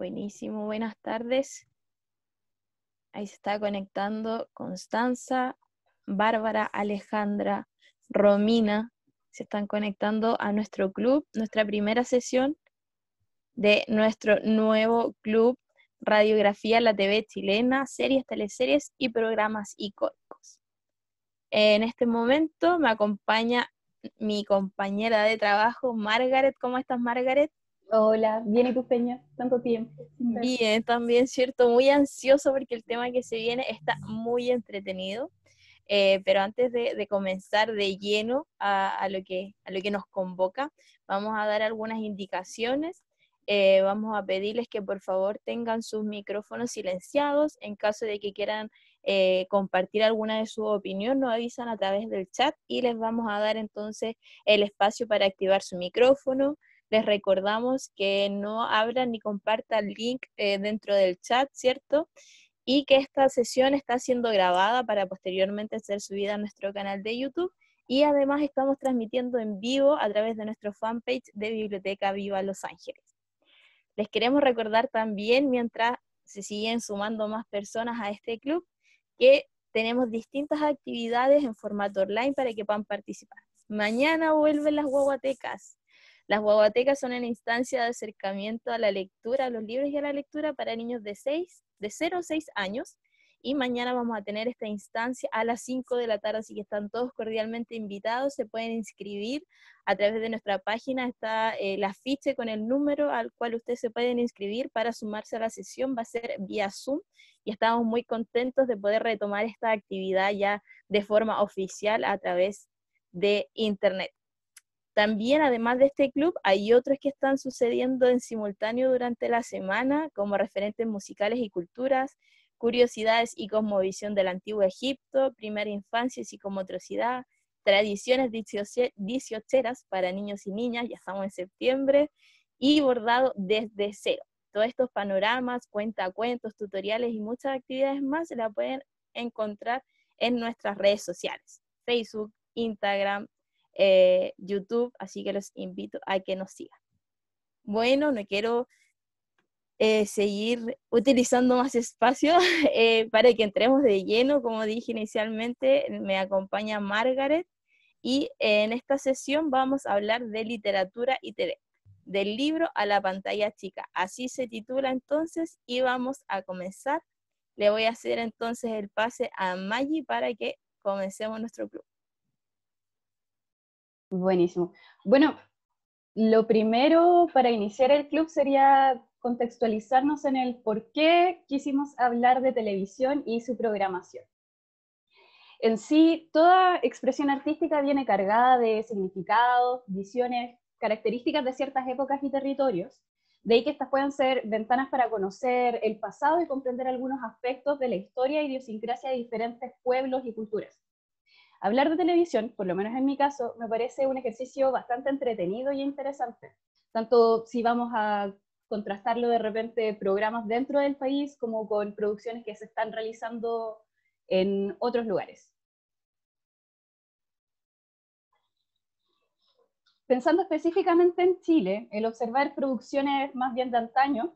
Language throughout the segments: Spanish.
Buenísimo, buenas tardes. Ahí se está conectando Constanza, Bárbara, Alejandra, Romina. Se están conectando a nuestro club, nuestra primera sesión de nuestro nuevo club Radiografía La TV chilena, series, teleseries y programas icónicos. En este momento me acompaña mi compañera de trabajo, Margaret. ¿Cómo estás, Margaret? Hola, bien y tu Peña, tanto tiempo. Bien, también cierto, muy ansioso porque el tema que se viene está muy entretenido. Eh, pero antes de, comenzar de lleno a, lo que, a lo que nos convoca, vamos a dar algunas indicaciones. Eh, vamos a pedirles que por favor tengan sus micrófonos silenciados. En caso de que quieran eh, compartir alguna de su opinión, nos avisan a través del chat y les vamos a dar entonces el espacio para activar su micrófono. Les recordamos que no abran ni compartan el link eh, dentro del chat, ¿cierto? Y que esta sesión está siendo grabada para posteriormente ser subida a nuestro canal de YouTube. Y además estamos transmitiendo en vivo a través de nuestro fanpage de Biblioteca Viva Los Ángeles. Les queremos recordar también, mientras se siguen sumando más personas a este club, que tenemos distintas actividades en formato online para que puedan participar. Mañana vuelven las guaguatecas. Las guaguatecas son una instancia de acercamiento a la lectura, a los libros y a la lectura para niños de, 6, de 0 a 6 años. Y mañana vamos a tener esta instancia a las 5 de la tarde, así que están todos cordialmente invitados. Se pueden inscribir a través de nuestra página. Está eh, la ficha con el número al cual ustedes se pueden inscribir para sumarse a la sesión. Va a ser vía Zoom y estamos muy contentos de poder retomar esta actividad ya de forma oficial a través de Internet. También, además de este club, hay otros que están sucediendo en simultáneo durante la semana, como referentes musicales y culturas, curiosidades y cosmovisión del antiguo Egipto, primera infancia y psicomotricidad, tradiciones dieciocheras para niños y niñas, ya estamos en septiembre, y bordado desde cero. Todos estos panoramas, cuentacuentos, tutoriales y muchas actividades más se la pueden encontrar en nuestras redes sociales, Facebook, Instagram, eh, YouTube, así que los invito a que nos sigan. Bueno, no quiero eh, seguir utilizando más espacio eh, para que entremos de lleno, como dije inicialmente, me acompaña Margaret y en esta sesión vamos a hablar de literatura y TV, del libro a la pantalla chica. Así se titula entonces y vamos a comenzar. Le voy a hacer entonces el pase a Maggie para que comencemos nuestro club. Buenísimo. Bueno, lo primero para iniciar el club sería contextualizarnos en el por qué quisimos hablar de televisión y su programación. En sí, toda expresión artística viene cargada de significados, visiones, características de ciertas épocas y territorios, de ahí que estas puedan ser ventanas para conocer el pasado y comprender algunos aspectos de la historia y idiosincrasia de diferentes pueblos y culturas. Hablar de televisión, por lo menos en mi caso, me parece un ejercicio bastante entretenido y interesante, tanto si vamos a contrastarlo de repente programas dentro del país como con producciones que se están realizando en otros lugares. Pensando específicamente en Chile, el observar producciones más bien de antaño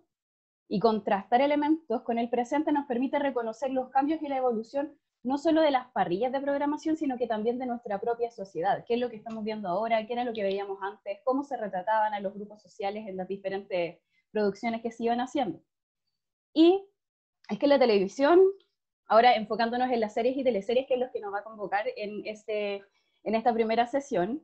y contrastar elementos con el presente nos permite reconocer los cambios y la evolución no solo de las parrillas de programación, sino que también de nuestra propia sociedad. ¿Qué es lo que estamos viendo ahora? ¿Qué era lo que veíamos antes? ¿Cómo se retrataban a los grupos sociales en las diferentes producciones que se iban haciendo? Y es que la televisión, ahora enfocándonos en las series y teleseries, que es lo que nos va a convocar en, este, en esta primera sesión,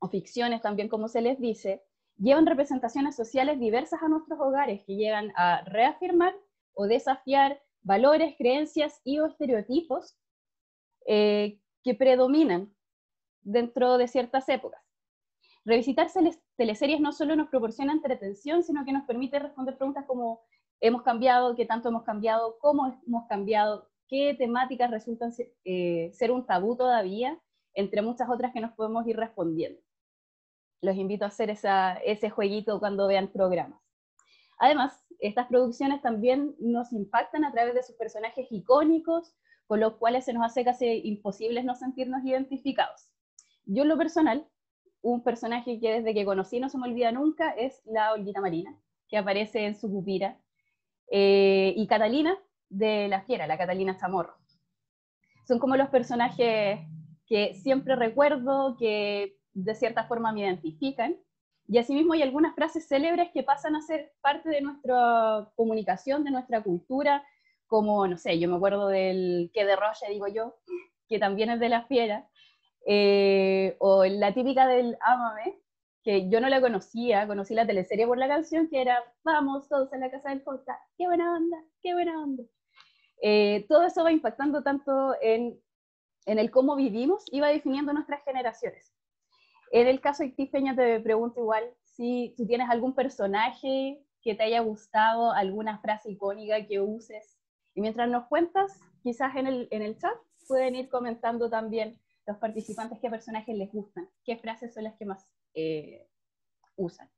o ficciones también como se les dice, llevan representaciones sociales diversas a nuestros hogares que llegan a reafirmar o desafiar valores, creencias y o estereotipos eh, que predominan dentro de ciertas épocas. Revisitar teleseries no solo nos proporciona entretención, sino que nos permite responder preguntas como hemos cambiado, qué tanto hemos cambiado, cómo hemos cambiado, qué temáticas resultan eh, ser un tabú todavía, entre muchas otras que nos podemos ir respondiendo. Los invito a hacer ese jueguito cuando vean programas. Además, estas producciones también nos impactan a través de sus personajes icónicos, con los cuales se nos hace casi imposible no sentirnos identificados. Yo en lo personal, un personaje que desde que conocí no se me olvida nunca es la Olguita Marina, que aparece en su pupira, eh, y Catalina de La Fiera, la Catalina Chamorro. Son como los personajes que siempre recuerdo, que de cierta forma me identifican. Y asimismo hay algunas frases célebres que pasan a ser parte de nuestra comunicación, de nuestra cultura, como, no sé, yo me acuerdo del que de Roche, digo yo, que también es de la fiera, eh, o la típica del Ámame, que yo no la conocía, conocí la teleserie por la canción, que era Vamos todos a la casa del Jota, qué buena onda, qué buena onda. Eh, todo eso va impactando tanto en, en el cómo vivimos y va definiendo nuestras generaciones. En el caso de Tifeña te pregunto igual si tú tienes algún personaje que te haya gustado, alguna frase icónica que uses. Y mientras nos cuentas, quizás en el, en el chat pueden ir comentando también los participantes qué personajes les gustan, qué frases son las que más eh, usan.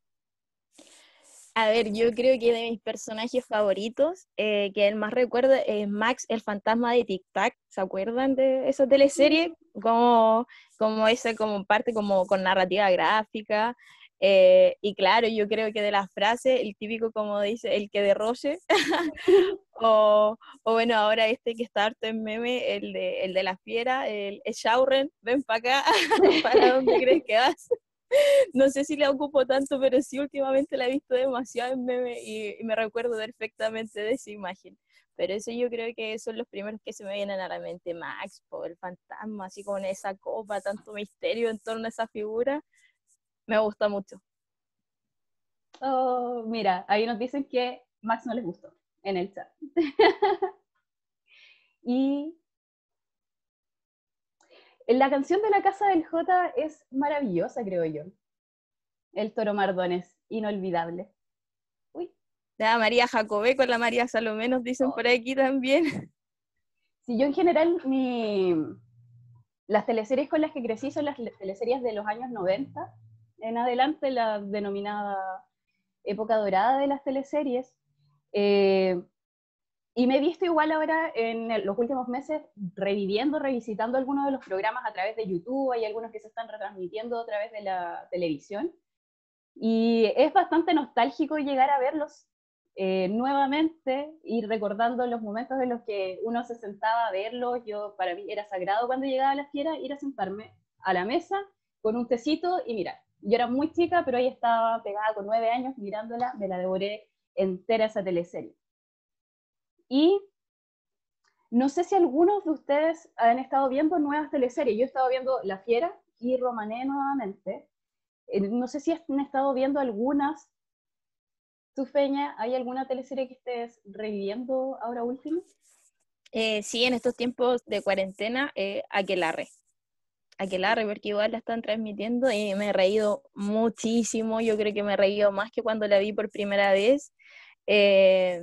A ver, yo creo que de mis personajes favoritos, eh, que el más recuerdo es Max, el fantasma de Tic Tac. ¿Se acuerdan de esa teleserie? Como, como esa como parte como con narrativa gráfica. Eh, y claro, yo creo que de las frases, el típico como dice, el que derroche, o, o, bueno, ahora este que está harto en meme, el de, el de la fiera, el, el Shauren, ven para acá, ¿para dónde crees que vas? no sé si la ocupo tanto, pero sí últimamente la he visto demasiado en meme y, me recuerdo perfectamente de esa imagen. Pero eso yo creo que son los primeros que se me vienen a la mente. Max, por el fantasma, así con esa copa, tanto misterio en torno a esa figura. Me gusta mucho. Oh, mira, ahí nos dicen que Max no les gustó en el chat. y la canción de la Casa del J es maravillosa, creo yo. El Toro Mardones, inolvidable. Uy. La María Jacobé con la María Salomé nos dicen oh. por aquí también. Sí, yo en general, mi... las teleseries con las que crecí son las teleseries de los años 90 en adelante, la denominada época dorada de las teleseries. Eh, y me he visto igual ahora en los últimos meses reviviendo, revisitando algunos de los programas a través de YouTube, hay algunos que se están retransmitiendo a través de la televisión. Y es bastante nostálgico llegar a verlos eh, nuevamente y recordando los momentos en los que uno se sentaba a verlos. Yo, para mí era sagrado cuando llegaba a la fiera ir a sentarme a la mesa con un tecito y mirar. Yo era muy chica, pero ahí estaba pegada con nueve años mirándola, me la devoré entera esa teleserie. Y no sé si algunos de ustedes han estado viendo nuevas teleseries. Yo he estado viendo La Fiera y Romané nuevamente. Eh, no sé si han estado viendo algunas. ¿Tú, Feña, hay alguna teleserie que estés reviviendo ahora último? Eh, sí, en estos tiempos de cuarentena, eh, Aquelarre. Aquelarre, porque igual la están transmitiendo y me he reído muchísimo. Yo creo que me he reído más que cuando la vi por primera vez. Eh,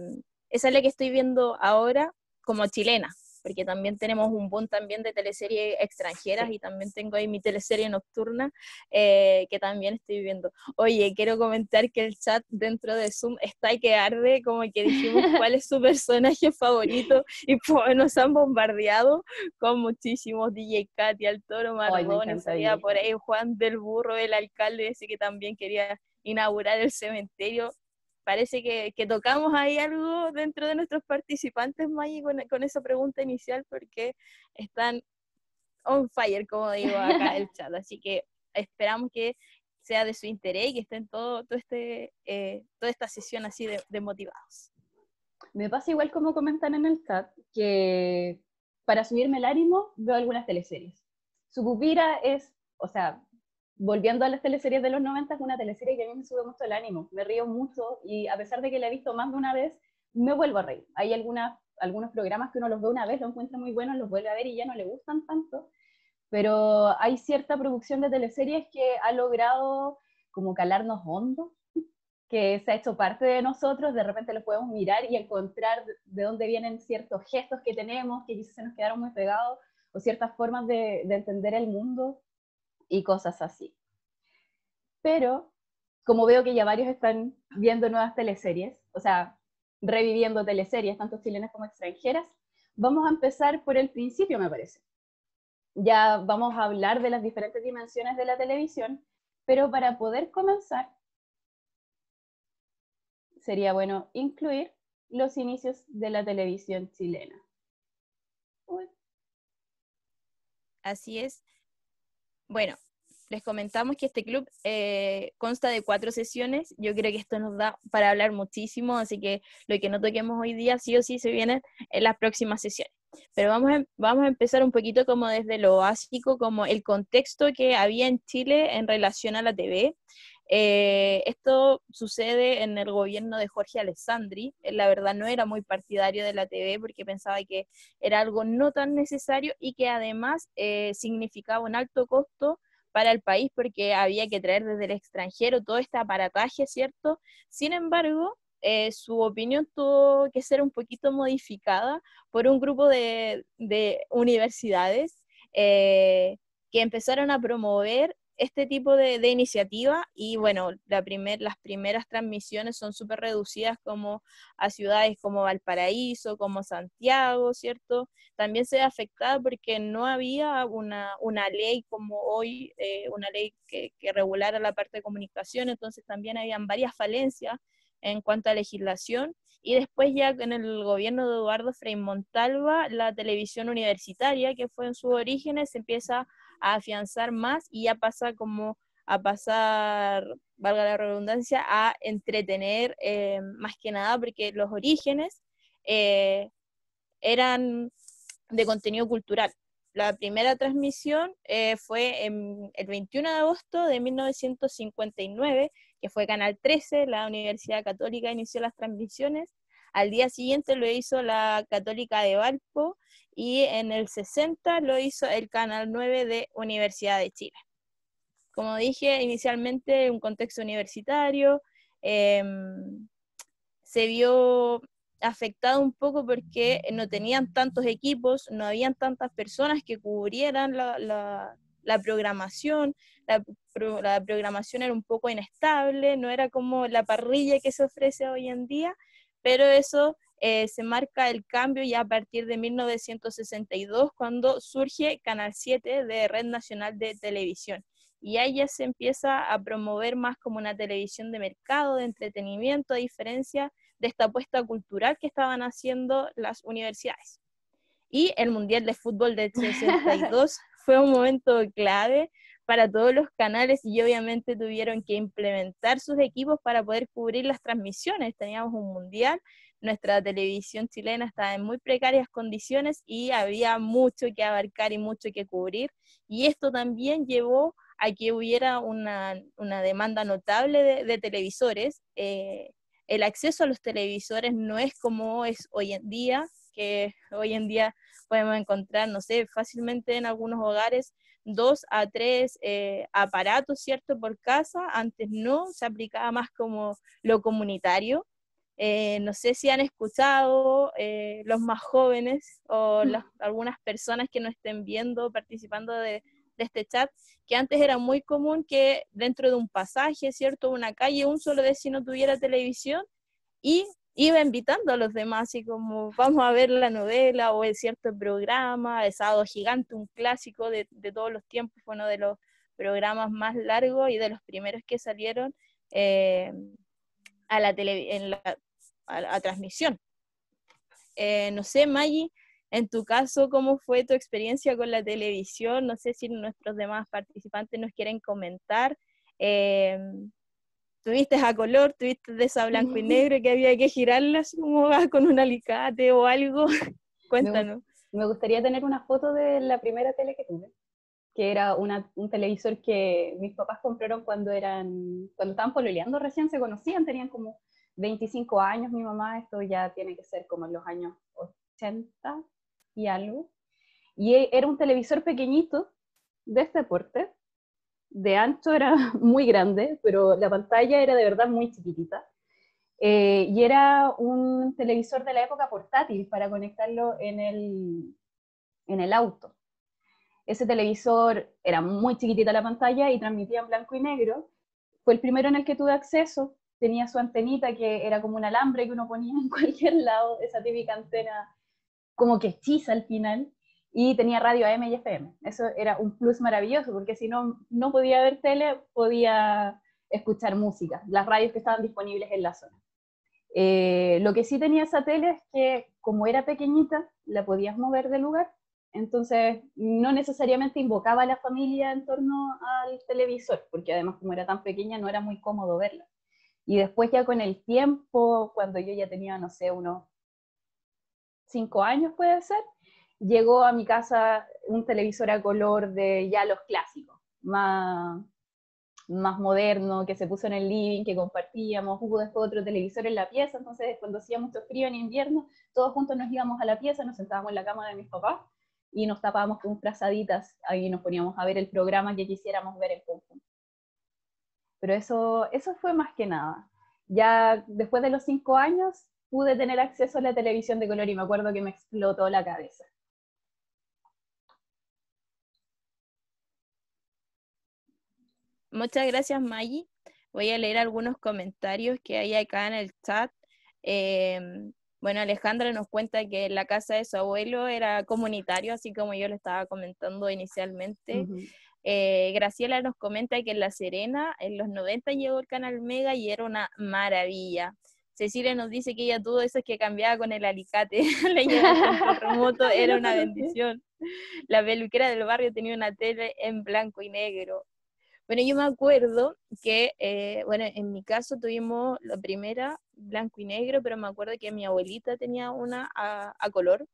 esa es la que estoy viendo ahora como chilena, porque también tenemos un boom también de teleseries extranjeras y también tengo ahí mi teleserie nocturna eh, que también estoy viendo. Oye, quiero comentar que el chat dentro de Zoom está que arde, como que dijimos cuál es su personaje favorito y pues nos han bombardeado con muchísimos DJ Katy, el Toro Mardones, por ahí Juan del Burro, el alcalde ese que también quería inaugurar el cementerio parece que, tocamos ahí algo dentro de nuestros participantes, Maggie, con, esa pregunta inicial, porque están on fire, como digo acá el chat. Así que esperamos que sea de su interés y que estén todo, todo este, eh, toda esta sesión así de, motivados. Me pasa igual como comentan en el chat, que para subirme el ánimo veo algunas teleseries. Su pupira es, o sea, volviendo a las teleseries de los 90, es una teleserie que a mí me sube mucho el ánimo, me río mucho y a pesar de que la he visto más de una vez, me vuelvo a reír. Hay algunos programas que uno los ve una vez, lo encuentra muy buenos, los vuelve a ver y ya no le gustan tanto, pero hay cierta producción de teleseries que ha logrado como calarnos hondo, que se ha hecho parte de nosotros, de repente los podemos mirar y encontrar de dónde vienen ciertos gestos que tenemos, que quizás se nos quedaron muy pegados, o ciertas formas de, de entender el mundo y cosas así. Pero como veo que ya varios están viendo nuevas teleseries, o sea, reviviendo teleseries, tanto chilenas como extranjeras, vamos a empezar por el principio, me parece. Ya vamos a hablar de las diferentes dimensiones de la televisión, pero para poder comenzar, sería bueno incluir los inicios de la televisión chilena. Así es. Bueno, les comentamos que este club eh, consta de cuatro sesiones. Yo creo que esto nos da para hablar muchísimo, así que lo que no toquemos hoy día sí o sí se viene en las próximas sesiones. Pero vamos a, vamos a empezar un poquito como desde lo básico, como el contexto que había en Chile en relación a la TV. Eh, esto sucede en el gobierno de Jorge Alessandri. Él, la verdad, no era muy partidario de la TV porque pensaba que era algo no tan necesario y que además eh, significaba un alto costo para el país porque había que traer desde el extranjero todo este aparataje, ¿cierto? Sin embargo, eh, su opinión tuvo que ser un poquito modificada por un grupo de, universidades que empezaron a promover este tipo de, iniciativa y bueno, la primer, las primeras transmisiones son súper reducidas como a ciudades como Valparaíso, como Santiago, ¿cierto? También se ve afectada porque no había una, una ley como hoy, eh, una ley que, que regulara la parte de comunicación, entonces también habían varias falencias en cuanto a legislación. Y después ya en el gobierno de Eduardo Frei Montalva, la televisión universitaria, que fue en sus orígenes, empieza a afianzar más y ya pasa como a pasar, valga la redundancia, a entretener eh, más que nada, porque los orígenes eh, eran de contenido cultural. La primera transmisión eh, fue el 21 de agosto de 1959, que fue Canal 13, la Universidad Católica inició las transmisiones. Al día siguiente lo hizo la Católica de Valpo y en el 60 lo hizo el Canal 9 de Universidad de Chile. Como dije inicialmente, un contexto universitario, em, se vio afectado un poco porque no tenían tantos equipos, no habían tantas personas que cubrieran la, programación, la, la, programación era un poco inestable, no era como la parrilla que se ofrece hoy en día, pero eso eh, se marca el cambio ya a partir de 1962, cuando surge Canal 7 de Red Nacional de Televisión. Y ahí ya se empieza a promover más como una televisión de mercado, de entretenimiento, a diferencia de esta apuesta cultural que estaban haciendo las universidades. Y el Mundial de Fútbol del 62 fue un momento clave para todos los canales y obviamente tuvieron que implementar sus equipos para poder cubrir las transmisiones. Teníamos un mundial nuestra televisión chilena estaba en muy precarias condiciones y había mucho que abarcar y mucho que cubrir. Y esto también llevó a que hubiera una, demanda notable de, televisores. Eh, el acceso a los televisores no es como es hoy en día, que hoy en día podemos encontrar, no sé, fácilmente en algunos hogares dos a tres eh, aparatos, ¿cierto?, por casa. Antes no, se aplicaba más como lo comunitario. Eh, no sé si han escuchado eh, los más jóvenes o mm. algunas personas que no estén viendo, participando de, este chat, que antes era muy común que dentro de un pasaje, ¿cierto? Una calle, un solo vecino tuviera televisión y iba invitando a los demás, y como vamos a ver la novela o el cierto programa, el sábado gigante, un clásico de, todos los tiempos, fue uno de los programas más largos y de los primeros que salieron. Eh, a la, tele, en la a, transmisión. Eh, no sé, Maggie, en tu caso, ¿cómo fue tu experiencia con la televisión? No sé si nuestros demás participantes nos quieren comentar. Eh, ¿Tuviste a color? ¿Tuviste de esa blanco y negro que había que girarlas como va con un alicate o algo? Cuéntanos. Me, gustaría tener una foto de la primera tele que tuve, que era un televisor que mis papás compraron cuando eran, cuando estaban pololeando recién, se conocían, tenían como 25 años mi mamá, esto ya tiene que ser como en los años 80 y algo. Y e, era un televisor pequeñito de este porte, de ancho era muy grande, pero la pantalla era de verdad muy chiquitita. Eh, y era un televisor de la época portátil para conectarlo en el, en el auto. Ese televisor era muy chiquitita la pantalla y transmitía en blanco y negro. Fue el primero en el que tuve acceso tenía su antenita que era como un alambre que uno ponía en cualquier lado, esa típica antena como que hechiza al final, y tenía radio AM y FM. Eso era un plus maravilloso, porque si no, no podía ver tele, podía escuchar música, las radios que estaban disponibles en la zona. Eh, lo que sí tenía esa tele es que como era pequeñita, la podías mover de lugar, entonces no necesariamente invocaba a la familia en torno al televisor, porque además como era tan pequeña no era muy cómodo verla. Y después ya con el tiempo, cuando yo ya tenía, no sé, unos cinco años puede ser, llegó a mi casa un televisor a color de ya los clásicos, más, más moderno, que se puso en el living, que compartíamos, hubo después otro televisor en la pieza, entonces cuando hacía mucho frío en invierno, todos juntos nos íbamos a la pieza, nos sentábamos en la cama de mis papás y nos tapábamos con frazaditas, ahí nos poníamos a ver el programa que quisiéramos ver en conjunto. Pero eso, eso fue más que nada. Ya después de los cinco años pude tener acceso a la televisión de color y me acuerdo que me explotó la cabeza. Muchas gracias, Maggie. Voy a leer algunos comentarios que hay acá en el chat. Em, bueno, Alejandra nos cuenta que la casa de su abuelo era comunitario, así como yo le estaba comentando inicialmente. Eh, Graciela nos comenta que en La Serena, en los 90 llegó el canal Mega y era una maravilla. Cecilia nos dice que ella tuvo eso que cambiaba con el alicate, le el remoto, era una bendición. La peluquera del barrio tenía una tele en blanco y negro. Bueno, yo me acuerdo que, eh, bueno, en mi caso tuvimos la primera blanco y negro, pero me acuerdo que mi abuelita tenía una a, color,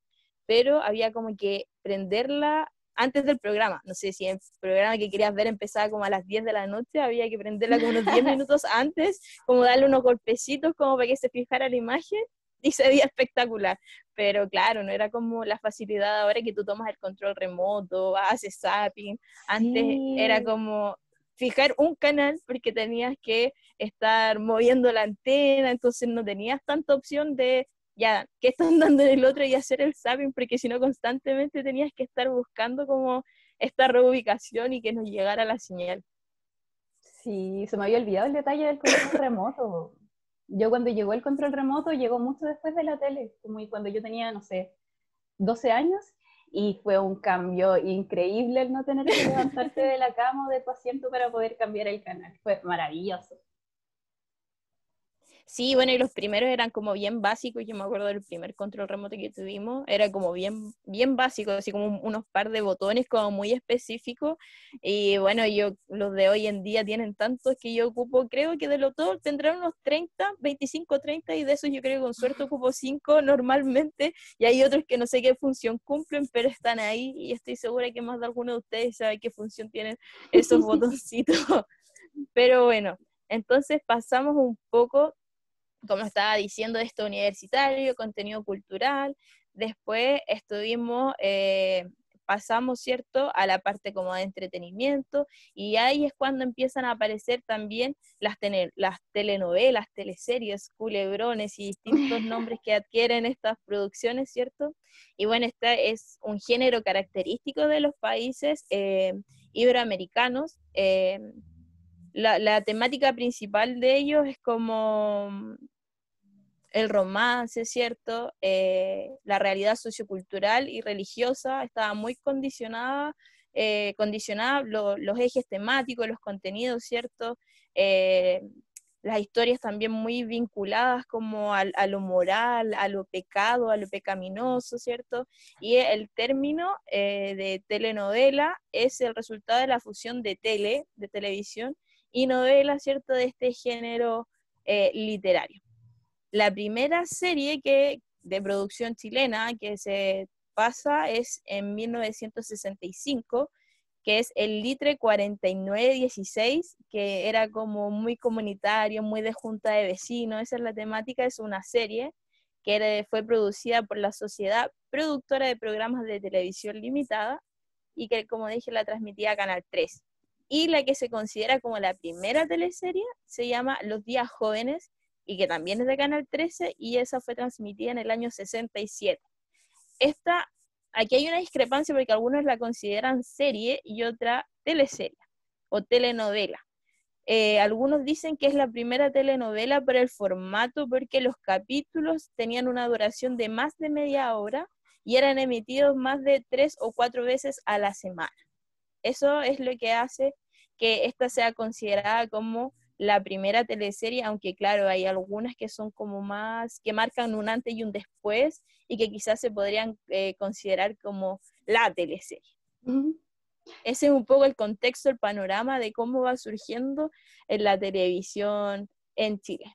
pero había como que prenderla antes del programa. No sé si el programa que querías ver empezaba como a las 10 de la noche, había que prenderla como unos 10 minutos antes, como darle unos golpecitos como para que se fijara la imagen y se veía espectacular. Pero claro, no era como la facilidad ahora que tú tomas el control remoto, haces zapping. Antes era como fijar un canal porque tenías que estar moviendo la antena, entonces no tenías tanta opción de ya, ¿qué están dando en el otro y hacer el zapping? Porque si no, constantemente tenías que estar buscando como esta reubicación y que nos llegara la señal. Sí, se me había olvidado el detalle del control remoto. Yo cuando llegó el control remoto, llegó mucho después de la tele, como cuando yo tenía, no sé, 12 años, y fue un cambio increíble el no tener que levantarte de la cama o de tu asiento para poder cambiar el canal. Fue maravilloso. Sí, bueno, y los primeros eran como bien básicos, yo me acuerdo del primer control remoto que tuvimos, era como bien, bien básico, así como unos par de botones como muy específicos, y bueno, yo, los de hoy en día tienen tantos que yo ocupo, creo que de lo todo tendrán unos 30, 25, 30, y de esos yo creo que con suerte ocupo 5 normalmente, y hay otros que no sé qué función cumplen, pero están ahí, y estoy segura que más de alguno de ustedes sabe qué función tienen esos botoncitos. pero bueno, entonces pasamos un poco como estaba diciendo, esto universitario, contenido cultural. Después estuvimos, eh, pasamos, ¿cierto?, a la parte como de entretenimiento y ahí es cuando empiezan a aparecer también las, las telenovelas, teleseries, culebrones y distintos nombres que adquieren estas producciones, ¿cierto? Y bueno, este es un género característico de los países eh, iberoamericanos. Eh, la, la, temática principal de ellos es como el romance, ¿cierto? Eh, la realidad sociocultural y religiosa estaba muy condicionada, eh, condicionada los ejes temáticos, los contenidos, ¿cierto? Eh, las historias también muy vinculadas como a, lo moral, a lo pecado, a lo pecaminoso, ¿cierto? Y el término de telenovela es el resultado de la fusión de tele, de televisión, y novela, ¿cierto? De este género literario. La primera serie que, de producción chilena que se pasa es en 1965, que es el Litre 4916, que era como muy comunitario, muy de junta de vecinos. Esa es la temática, es una serie que fue producida por la Sociedad Productora de Programas de Televisión Limitada y que, como dije, la transmitía Canal 3. Y la que se considera como la primera teleserie se llama Los Días Jóvenes, y que también es de Canal 13 y esa fue transmitida en el año 67. Esta, aquí hay una discrepancia porque algunos la consideran serie y otra teleserie o telenovela. Eh, algunos dicen que es la primera telenovela por el formato porque los capítulos tenían una duración de más de media hora y eran emitidos más de tres o cuatro veces a la semana. Eso es lo que hace que esta sea considerada como la primera teleserie, aunque claro, hay algunas que son como más, que marcan un antes y un después y que quizás se podrían eh, considerar como la teleserie. Ese es un poco el contexto, el panorama de cómo va surgiendo en la televisión en Chile.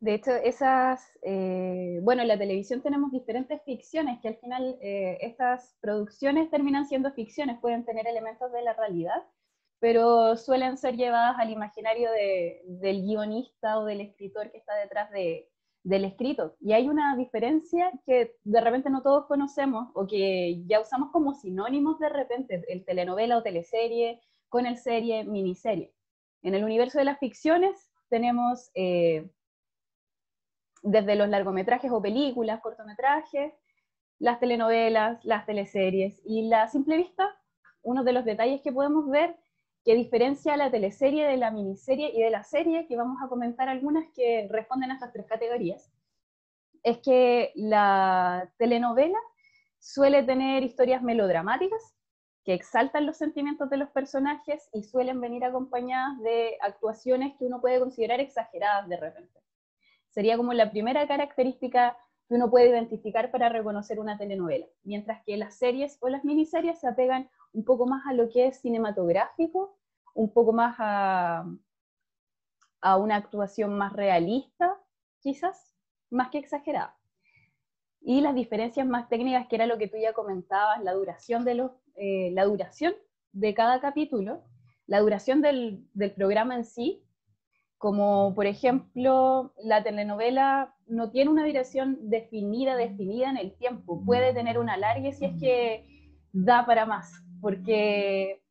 De hecho, esas, eh, bueno, en la televisión tenemos diferentes ficciones que al final eh, estas producciones terminan siendo ficciones, pueden tener elementos de la realidad, pero suelen ser llevadas al imaginario del guionista o del escritor que está detrás de, del escrito. Y hay una diferencia que de repente no todos conocemos o que ya usamos como sinónimos de repente, el telenovela o teleserie con el serie, miniserie. En el universo de las ficciones tenemos eh, desde los largometrajes o películas, cortometrajes, las telenovelas, las teleseries. Y la simple vista, uno de los detalles que podemos ver que diferencia la teleserie de la miniserie y de la serie, que vamos a comentar algunas que responden a estas tres categorías, es que la telenovela suele tener historias melodramáticas que exaltan los sentimientos de los personajes y suelen venir acompañadas de actuaciones que uno puede considerar exageradas de repente. Sería como la primera característica que uno puede identificar para reconocer una telenovela, mientras que las series o las miniseries se apegan un poco más a lo que es cinematográfico, un poco más a, a una actuación más realista, quizás, más que exagerada. Y las diferencias más técnicas, que era lo que tú ya comentabas, la duración de, los, eh, la duración de cada capítulo, la duración del, del programa en sí, como por ejemplo la telenovela no tiene una duración definida, definida en el tiempo, puede tener una larga si es que da para más, porque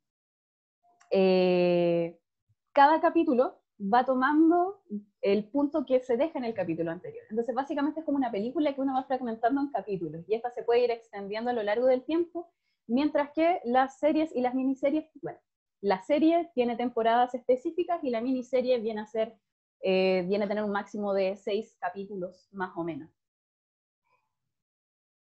eh, cada capítulo va tomando el punto que se deja en el capítulo anterior. Entonces, básicamente es como una película que uno va fragmentando en capítulos y esta se puede ir extendiendo a lo largo del tiempo, mientras que las series y las miniseries, bueno, la serie tiene temporadas específicas y la miniserie viene a ser, eh, viene a tener un máximo de seis capítulos más o menos.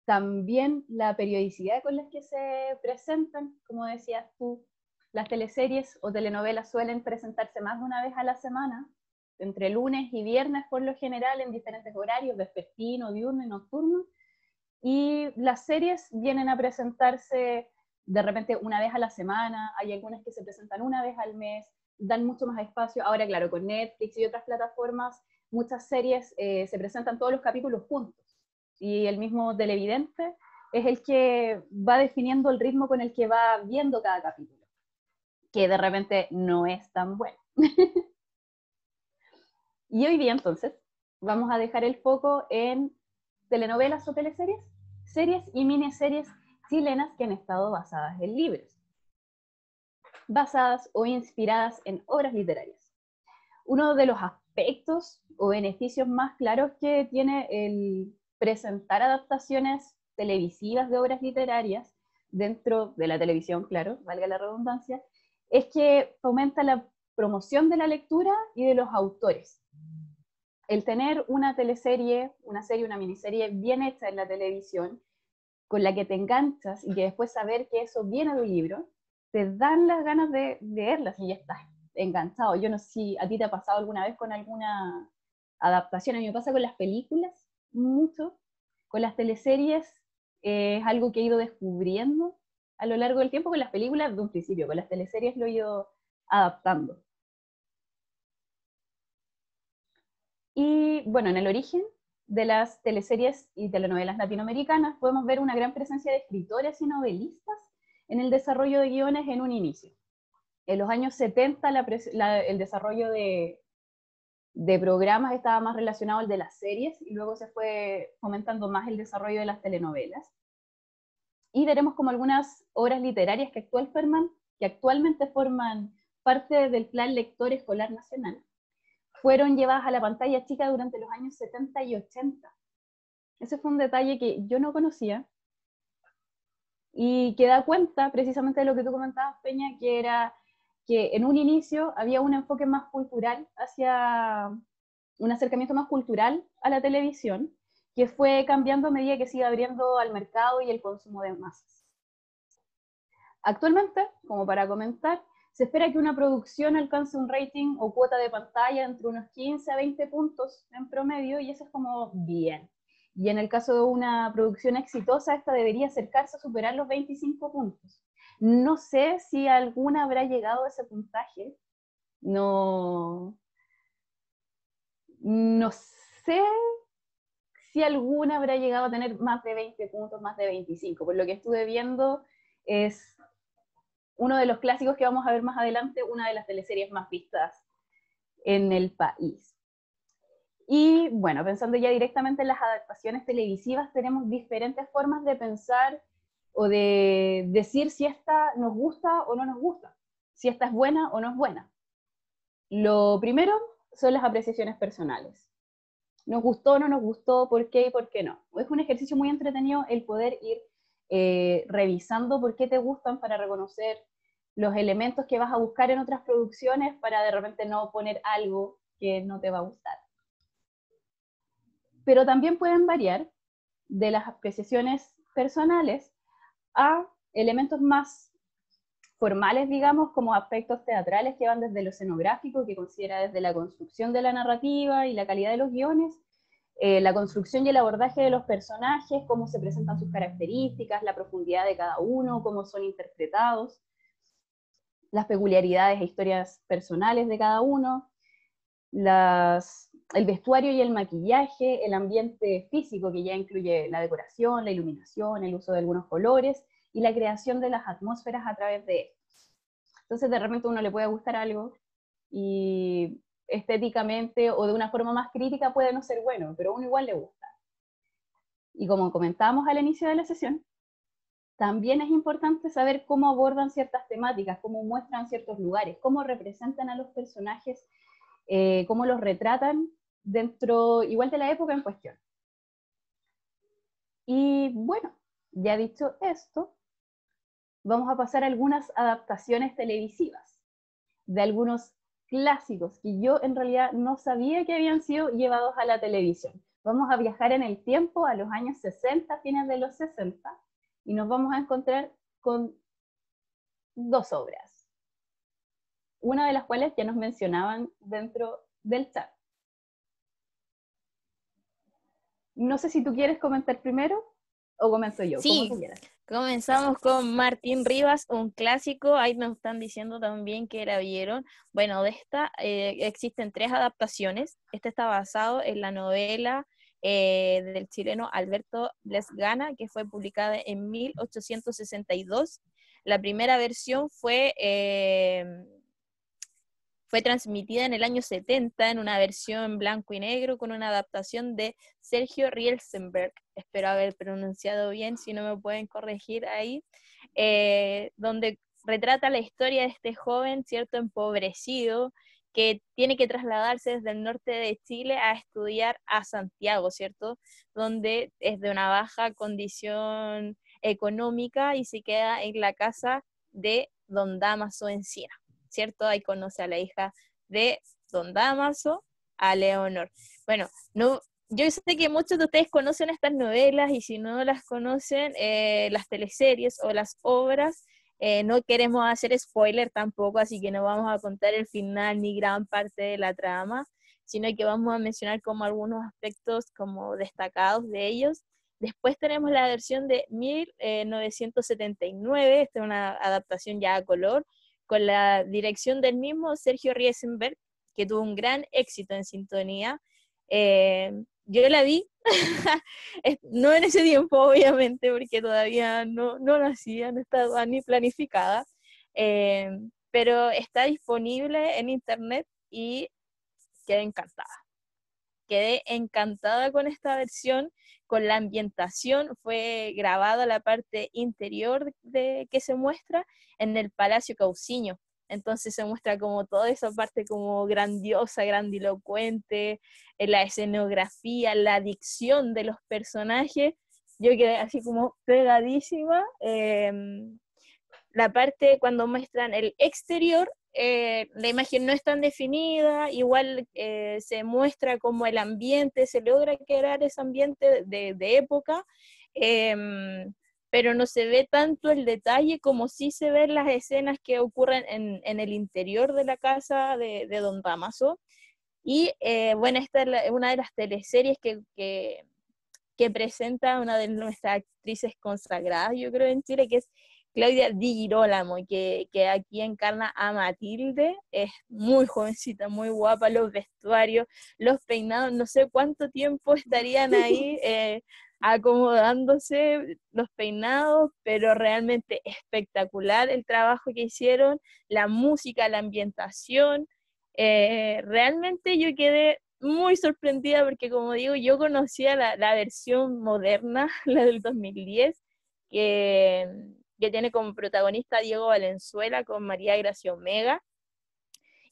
También la periodicidad con la que se presentan, como decías tú, las teleseries o telenovelas suelen presentarse más de una vez a la semana, entre lunes y viernes por lo general, en diferentes horarios, vespertino, diurno y nocturno. Y las series vienen a presentarse de repente una vez a la semana, hay algunas que se presentan una vez al mes, dan mucho más espacio. Ahora, claro, con Netflix y otras plataformas, muchas series eh, se presentan todos los capítulos juntos y el mismo televidente es el que va definiendo el ritmo con el que va viendo cada capítulo, que de repente no es tan bueno. y hoy día entonces vamos a dejar el foco en telenovelas o teleseries, series y miniseries chilenas que han estado basadas en libros, basadas o inspiradas en obras literarias. Uno de los aspectos o beneficios más claros que tiene el presentar adaptaciones televisivas de obras literarias dentro de la televisión, claro, valga la redundancia, es que fomenta la promoción de la lectura y de los autores. El tener una teleserie, una serie, una miniserie bien hecha en la televisión, con la que te enganchas y que después saber que eso viene de un libro, te dan las ganas de, leerlas y ya estás enganchado. Yo no sé si a ti te ha pasado alguna vez con alguna adaptación, a mí me pasa con las películas, mucho. Con las teleseries eh, es algo que he ido descubriendo a lo largo del tiempo con las películas de un principio, con las teleseries lo he ido adaptando. Y bueno, en el origen de las teleseries y telenovelas latinoamericanas podemos ver una gran presencia de escritores y novelistas en el desarrollo de guiones en un inicio. En los años 70 el desarrollo de, de programas estaba más relacionado al de las series y luego se fue fomentando más el desarrollo de las telenovelas. Y veremos como algunas obras literarias que, actual forman, que actualmente forman parte del Plan Lector Escolar Nacional fueron llevadas a la pantalla chica durante los años 70 y 80. Ese fue un detalle que yo no conocía y que da cuenta precisamente de lo que tú comentabas, Peña, que era que en un inicio había un enfoque más cultural hacia un acercamiento más cultural a la televisión, que fue cambiando a medida que se iba abriendo al mercado y el consumo de masas. Actualmente, como para comentar, Se espera que una producción alcance un rating o cuota de pantalla entre unos 15 a 20 puntos en promedio y eso es como bien. Y en el caso de una producción exitosa, esta debería acercarse a superar los 25 puntos. No sé si alguna habrá llegado a ese puntaje. No, no sé si alguna habrá llegado a tener más de 20 puntos, más de 25. Por lo que estuve viendo, es uno de los clásicos que vamos a ver más adelante, una de las teleseries más vistas en el país. Y bueno, pensando ya directamente en las adaptaciones televisivas, tenemos diferentes formas de pensar o de decir si esta nos gusta o no nos gusta, si esta es buena o no es buena. Lo primero son las apreciaciones personales. ¿Nos gustó no nos gustó? ¿Por qué y por qué no? Es un ejercicio muy entretenido el poder ir eh, revisando por qué te gustan para reconocer los elementos que vas a buscar en otras producciones para de repente no poner algo que no te va a gustar. Pero también pueden variar de las apreciaciones personales a elementos más formales, digamos, como aspectos teatrales que van desde lo escenográfico, que considera desde la construcción de la narrativa y la calidad de los guiones, eh, la construcción y el abordaje de los personajes, cómo se presentan sus características, la profundidad de cada uno, cómo son interpretados, las peculiaridades e historias personales de cada uno, el vestuario y el maquillaje, el ambiente físico que ya incluye la decoración, la iluminación, el uso de algunos colores y la creación de las atmósferas a través de estos. Entonces de repente uno le puede gustar algo y estéticamente o de una forma más crítica puede no ser bueno, pero a uno igual le gusta. Y como comentábamos al inicio de la sesión, también es importante saber cómo abordan ciertas temáticas, cómo muestran ciertos lugares, cómo representan a los personajes, eh, cómo los retratan dentro igual de la época en cuestión. Y bueno, ya dicho esto, vamos a pasar a algunas adaptaciones televisivas de algunos clásicos que yo en realidad no sabía que habían sido llevados a la televisión. Vamos a viajar en el tiempo a los años 60, fines de los 60, y nos vamos a encontrar con dos obras, una de las cuales ya nos mencionaban dentro del chat. No sé si tú quieres comentar primero o comienzo yo. Sí, comenzamos con Martín Rivas, un clásico. Ahí nos están diciendo también que la vieron. Bueno, de esta eh, existen tres adaptaciones. Este está basado en la novela eh, del chileno Alberto Lesgana, que fue publicada en 1862. La primera versión fue eh, fue transmitida en el año 70 en una versión blanco y negro con una adaptación de Sergio Rielsenberg. Espero haber pronunciado bien, si no me pueden corregir ahí, eh, donde retrata la historia de este joven, cierto, empobrecido, que tiene que trasladarse desde el norte de Chile a estudiar a Santiago, ¿cierto? Donde es de una baja condición económica y se queda en la casa de don Damaso Encina. ¿Cierto? Ahí conoce a la hija de Don Damaso, a Leonor. Bueno, no, yo sé que muchos de ustedes conocen estas novelas y si no las conocen, eh, las teleseries o las obras, eh, no queremos hacer spoiler tampoco, así que no vamos a contar el final ni gran parte de la trama, sino que vamos a mencionar como algunos aspectos como destacados de ellos. Después tenemos la versión de 1979, esta es una adaptación ya a color, con la dirección del mismo Sergio Riesenberg, que tuvo un gran éxito en sintonía. Eh, yo la vi, no en ese tiempo, obviamente, porque todavía no, no nacía, no estaba ni planificada, eh, pero está disponible en internet y quedé encantada. Quedé encantada con esta versión con la ambientación, fue grabada la parte interior de, que se muestra en el Palacio Cauciño. Entonces se muestra como toda esa parte como grandiosa, grandilocuente, en la escenografía, la dicción de los personajes. Yo quedé así como pegadísima. Em, la parte cuando muestran el exterior eh, la imagen no es tan definida, igual eh, se muestra como el ambiente, se logra crear ese ambiente de, época, em, pero no se ve tanto el detalle como sí se ven las escenas que ocurren en, el interior de la casa de, Don Damaso. Y eh, bueno, esta es una de las teleseries que, que, que, presenta una de nuestras actrices consagradas, yo creo, en Chile, que es Claudia Di Girolamo, que, que aquí encarna a Matilde, es muy jovencita, muy guapa, los vestuarios, los peinados, no sé cuánto tiempo estarían ahí eh, acomodándose los peinados, pero realmente espectacular el trabajo que hicieron, la música, la ambientación, eh, realmente yo quedé muy sorprendida porque como digo, yo conocía la, la versión moderna, la del 2010, que que tiene como protagonista Diego Valenzuela con María Gracia Omega.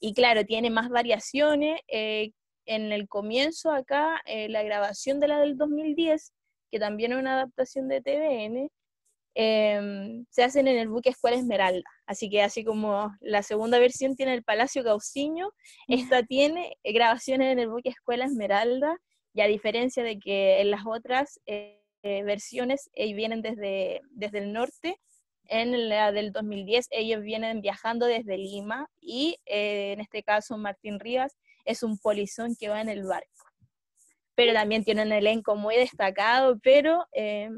Y claro, tiene más variaciones. Eh, en el comienzo acá, eh, la grabación de la del 2010, que también es una adaptación de TVN, em, se hacen en el buque Escuela Esmeralda. Así que así como la segunda versión tiene el Palacio Cauciño, esta tiene grabaciones en el buque Escuela Esmeralda, y a diferencia de que en las otras eh, versiones vienen desde, desde el norte, en la del 2010 ellos vienen viajando desde Lima y eh, en este caso Martín Rivas es un polizón que va en el barco. Pero también tiene un elenco muy destacado, pero eh,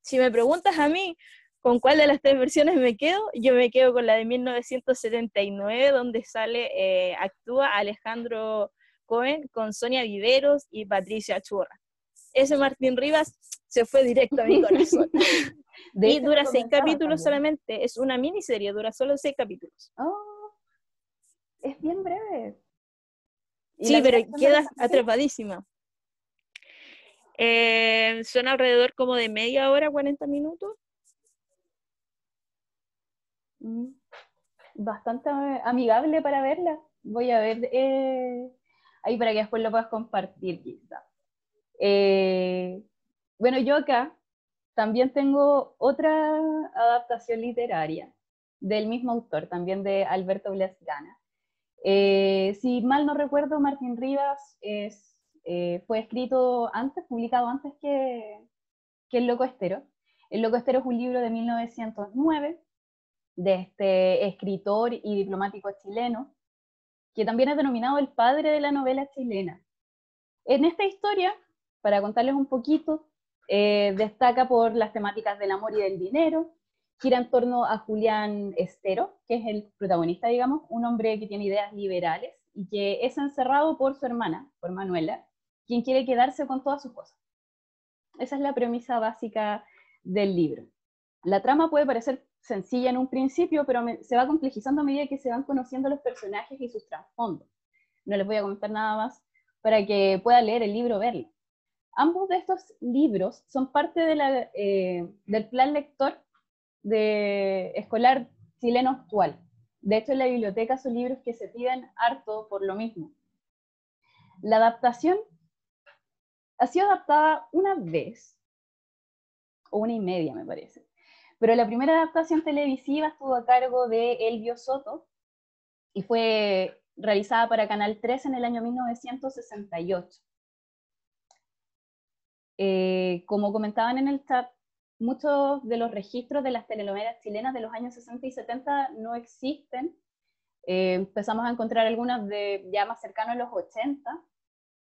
si me preguntas a mí con cuál de las tres versiones me quedo, yo me quedo con la de 1979, donde sale, eh, actúa Alejandro Cohen con Sonia Viveros y Patricia Churra. Ese Martín Rivas se fue directo a mi corazón. y dura seis capítulos solamente, es una miniserie, dura solo seis capítulos. Oh, es bien breve. Sí, pero queda atrapadísima. Eh, son alrededor como de media hora, 40 minutos. Mm, bastante amigable para verla. Voy a ver eh, ahí para que después lo puedas compartir quizá. Eh, bueno, yo acá también tengo otra adaptación literaria del mismo autor, también de Alberto Blasgana. Eh, si mal no recuerdo, Martín Rivas es, eh, fue escrito antes, publicado antes que, que El Loco Estero. El Loco Estero es un libro de 1909 de este escritor y diplomático chileno, que también es denominado el padre de la novela chilena. En esta historia, para contarles un poquito, eh, destaca por las temáticas del amor y del dinero, gira en torno a Julián Estero, que es el protagonista, digamos, un hombre que tiene ideas liberales y que es encerrado por su hermana, por Manuela, quien quiere quedarse con todas sus cosas. Esa es la premisa básica del libro. La trama puede parecer sencilla en un principio, pero se va complejizando a medida que se van conociendo los personajes y sus trasfondos. No les voy a comentar nada más para que puedan leer el libro, verlo. Ambos de estos libros son parte eh, del plan lector de escolar chileno actual. De hecho, en la biblioteca son libros que se piden harto por lo mismo. La adaptación ha sido adaptada una vez, o una y media me parece, pero la primera adaptación televisiva estuvo a cargo de Elvio Soto y fue realizada para Canal 3 en el año 1968. Eh, como comentaban en el chat, muchos de los registros de las telenovelas chilenas de los años 60 y 70 no existen. Eh, empezamos a encontrar algunas de ya más cercanos a los 80.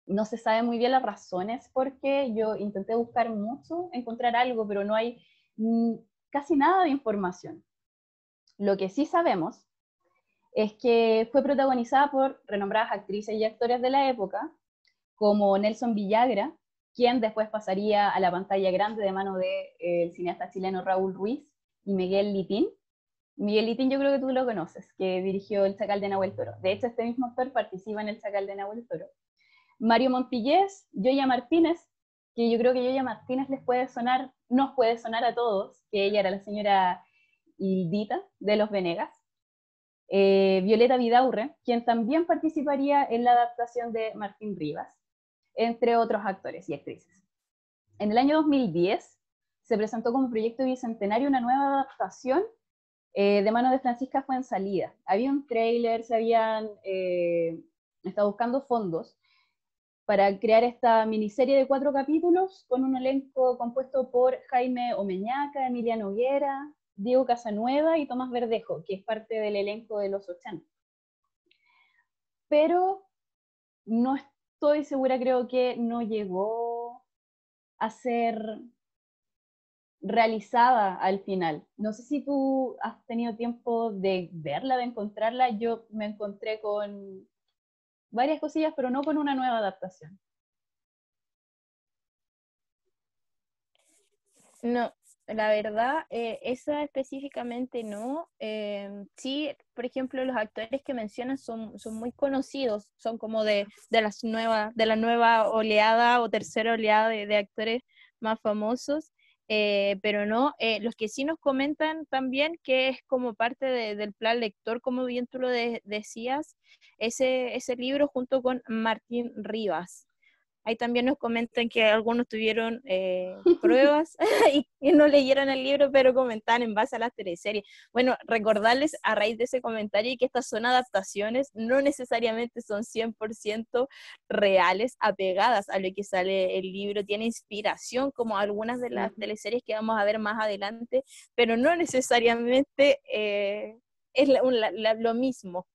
No se sabe muy bien las razones porque yo intenté buscar mucho, encontrar algo, pero no hay mm, casi nada de información. Lo que sí sabemos es que fue protagonizada por renombradas actrices y actores de la época, como Nelson Villagra, quien después pasaría a la pantalla grande de mano del de, eh, cineasta chileno Raúl Ruiz y Miguel Litín. Miguel Litín yo creo que tú lo conoces, que dirigió El Chacal de Nahuel Toro. De hecho, este mismo actor participa en El Chacal de Nahuel Toro. Mario Montillés, Yoya Martínez, que yo creo que Yoya Martínez les puede sonar, nos puede sonar a todos, que ella era la señora Hildita de Los Venegas. Eh, Violeta Vidaurre, quien también participaría en la adaptación de Martín Rivas entre otros actores y actrices. En el año 2010 se presentó como proyecto bicentenario una nueva adaptación eh, de mano de Francisca Fuensalida. Había un trailer, se habían eh, estado buscando fondos, para crear esta miniserie de cuatro capítulos con un elenco compuesto por Jaime Omeñaca, Emiliano Noguera, Diego Casanueva y Tomás Verdejo, que es parte del elenco de los 80. Pero no estoy segura, creo que no llegó a ser realizada al final. No sé si tú has tenido tiempo de verla, de encontrarla. Yo me encontré con varias cosillas, pero no con una nueva adaptación. No, la verdad, eh, esa específicamente no. Em, sí, por ejemplo, los actores que mencionas son, son muy conocidos, son como de, de, las nueva, de la nueva oleada o tercera oleada de, actores más famosos. Eh, pero no, eh, los que sí nos comentan también que es como parte del plan lector, como bien tú lo decías, ese, ese libro junto con Martín Rivas. Ahí también nos comentan que algunos tuvieron eh, pruebas y, no leyeron el libro, pero comentaban en base a las teleseries. Bueno, recordarles a raíz de ese comentario que estas son adaptaciones, no necesariamente son 100% reales, apegadas a lo que sale el libro. Tiene inspiración, como algunas de las teleseries que vamos a ver más adelante, pero no necesariamente eh, es lo mismo.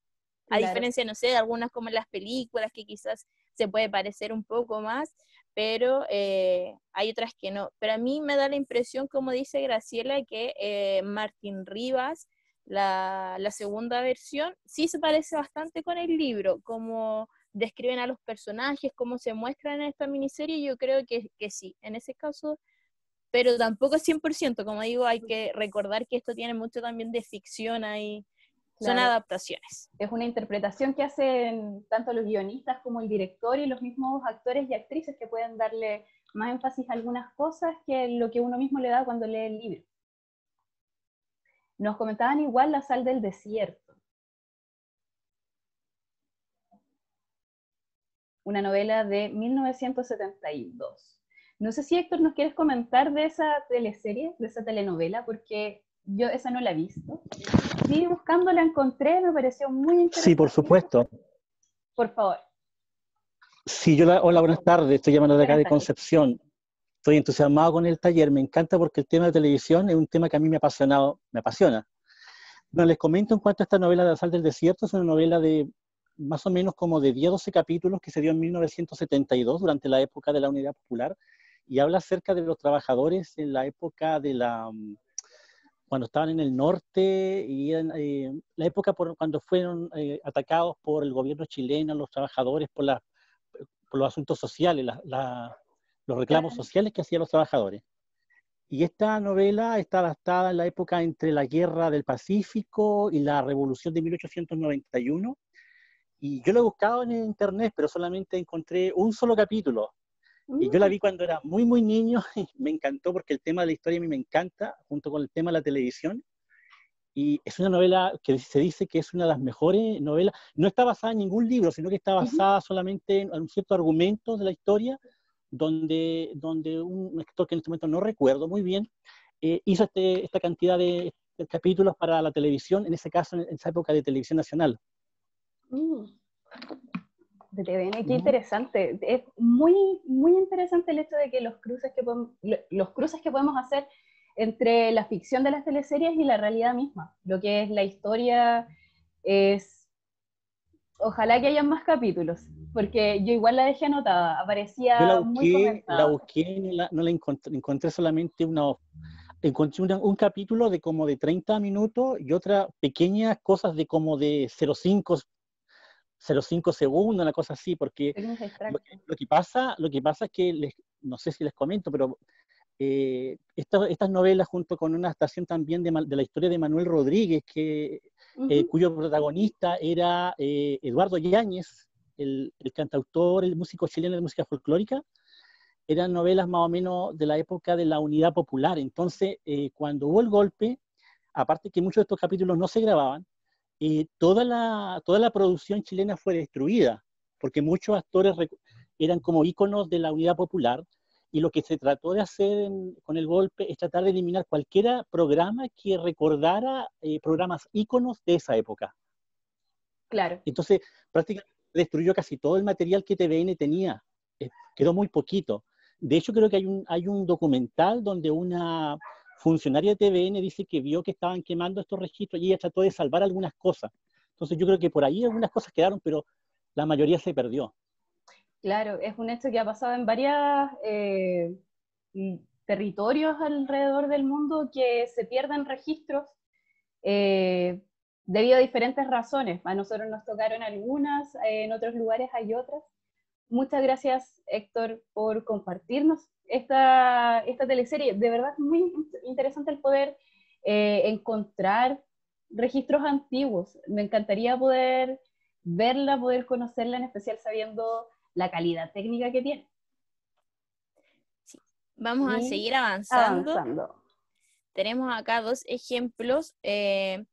A diferencia, no sé, de algunas como las películas que quizás se puede parecer un poco más, pero eh, hay otras que no. Pero a mí me da la impresión, como dice Graciela, que eh, Martín Rivas, la, segunda versión, sí se parece bastante con el libro, como describen a los personajes, cómo se muestran en esta miniserie, yo creo que, que sí, en ese caso, pero tampoco es 100%, como digo, hay que recordar que esto tiene mucho también de ficción ahí son adaptaciones. Es una interpretación que hacen tanto los guionistas como el director y los mismos actores y actrices que pueden darle más énfasis a algunas cosas que lo que uno mismo le da cuando lee el libro. Nos comentaban igual La sal del desierto. Una novela de 1972. No sé si Héctor nos quieres comentar de esa teleserie, de esa telenovela, porque yo esa no la he visto. Sí, buscando la encontré, me pareció muy interesante. Sí, por supuesto. Por favor. Sí, yo la, hola, buenas tardes, estoy llamando de acá de Concepción. Estoy entusiasmado con el taller, me encanta porque el tema de televisión es un tema que a mí me ha apasionado, me apasiona. Bueno, les comento en cuanto a esta novela de La Sal del Desierto, es una novela de más o menos como de 10 12 capítulos que se dio en 1972 durante la época de la Unidad Popular y habla acerca de los trabajadores en la época de la cuando estaban en el norte y en eh, la época por, cuando fueron eh, atacados por el gobierno chileno, los trabajadores, por, la, por los asuntos sociales, los reclamos sociales que hacían los trabajadores. Y esta novela está adaptada en la época entre la guerra del Pacífico y la revolución de 1891. Y yo lo he buscado en internet, pero solamente encontré un solo capítulo. Y yo la vi cuando era muy, muy niño y me encantó porque el tema de la historia a mí me encanta, junto con el tema de la televisión. Y es una novela que se dice que es una de las mejores novelas. No está basada en ningún libro, sino que está basada solamente en un cierto argumento de la historia, donde, donde un escritor que en este momento no recuerdo muy bien, eh, hizo este, esta cantidad de, capítulos para la televisión, en ese caso, en esa época de televisión nacional. Mm de TVN, qué interesante. Es muy, muy interesante el hecho de que los cruces que, podemos, los cruces que podemos hacer entre la ficción de las teleseries y la realidad misma. Lo que es la historia es... Ojalá que haya más capítulos, porque yo igual la dejé anotada, aparecía la busqué, muy La busqué, no la, no la encontré, encontré solamente una, encontré un capítulo de como de 30 minutos y otras pequeñas cosas de como de 0,5 0,5 segundos, una cosa así, porque lo que, pasa, lo que pasa es que, les, no sé si les comento, pero eh, estas novelas junto con una estación también de, de, la historia de Manuel Rodríguez, que, eh, cuyo protagonista era eh, Eduardo Yáñez, el, el, cantautor, el músico chileno de música folclórica, eran novelas más o menos de la época de la unidad popular. Entonces, cuando hubo el golpe, aparte que muchos de estos capítulos no se grababan, y toda la, toda la producción chilena fue destruida, porque muchos actores eran como íconos de la unidad popular, y lo que se trató de hacer con el golpe es tratar de eliminar cualquier programa que recordara eh, programas íconos de esa época. Claro. Entonces, prácticamente destruyó casi todo el material que TVN tenía. quedó muy poquito. De hecho, creo que hay un, hay un documental donde una funcionaria de TVN dice que vio que estaban quemando estos registros y ella trató de salvar algunas cosas. Entonces yo creo que por ahí algunas cosas quedaron, pero la mayoría se perdió. Claro, es un hecho que ha pasado en varios eh, territorios alrededor del mundo que se pierden registros eh, debido a diferentes razones. A nosotros nos tocaron algunas, en otros lugares hay otras. Muchas gracias, Héctor, por compartirnos esta, esta teleserie. De verdad, muy interesante el poder eh, encontrar registros antiguos. Me encantaría poder verla, poder conocerla, en especial sabiendo la calidad técnica que tiene. Vamos a seguir avanzando. Tenemos acá dos ejemplos. Eh,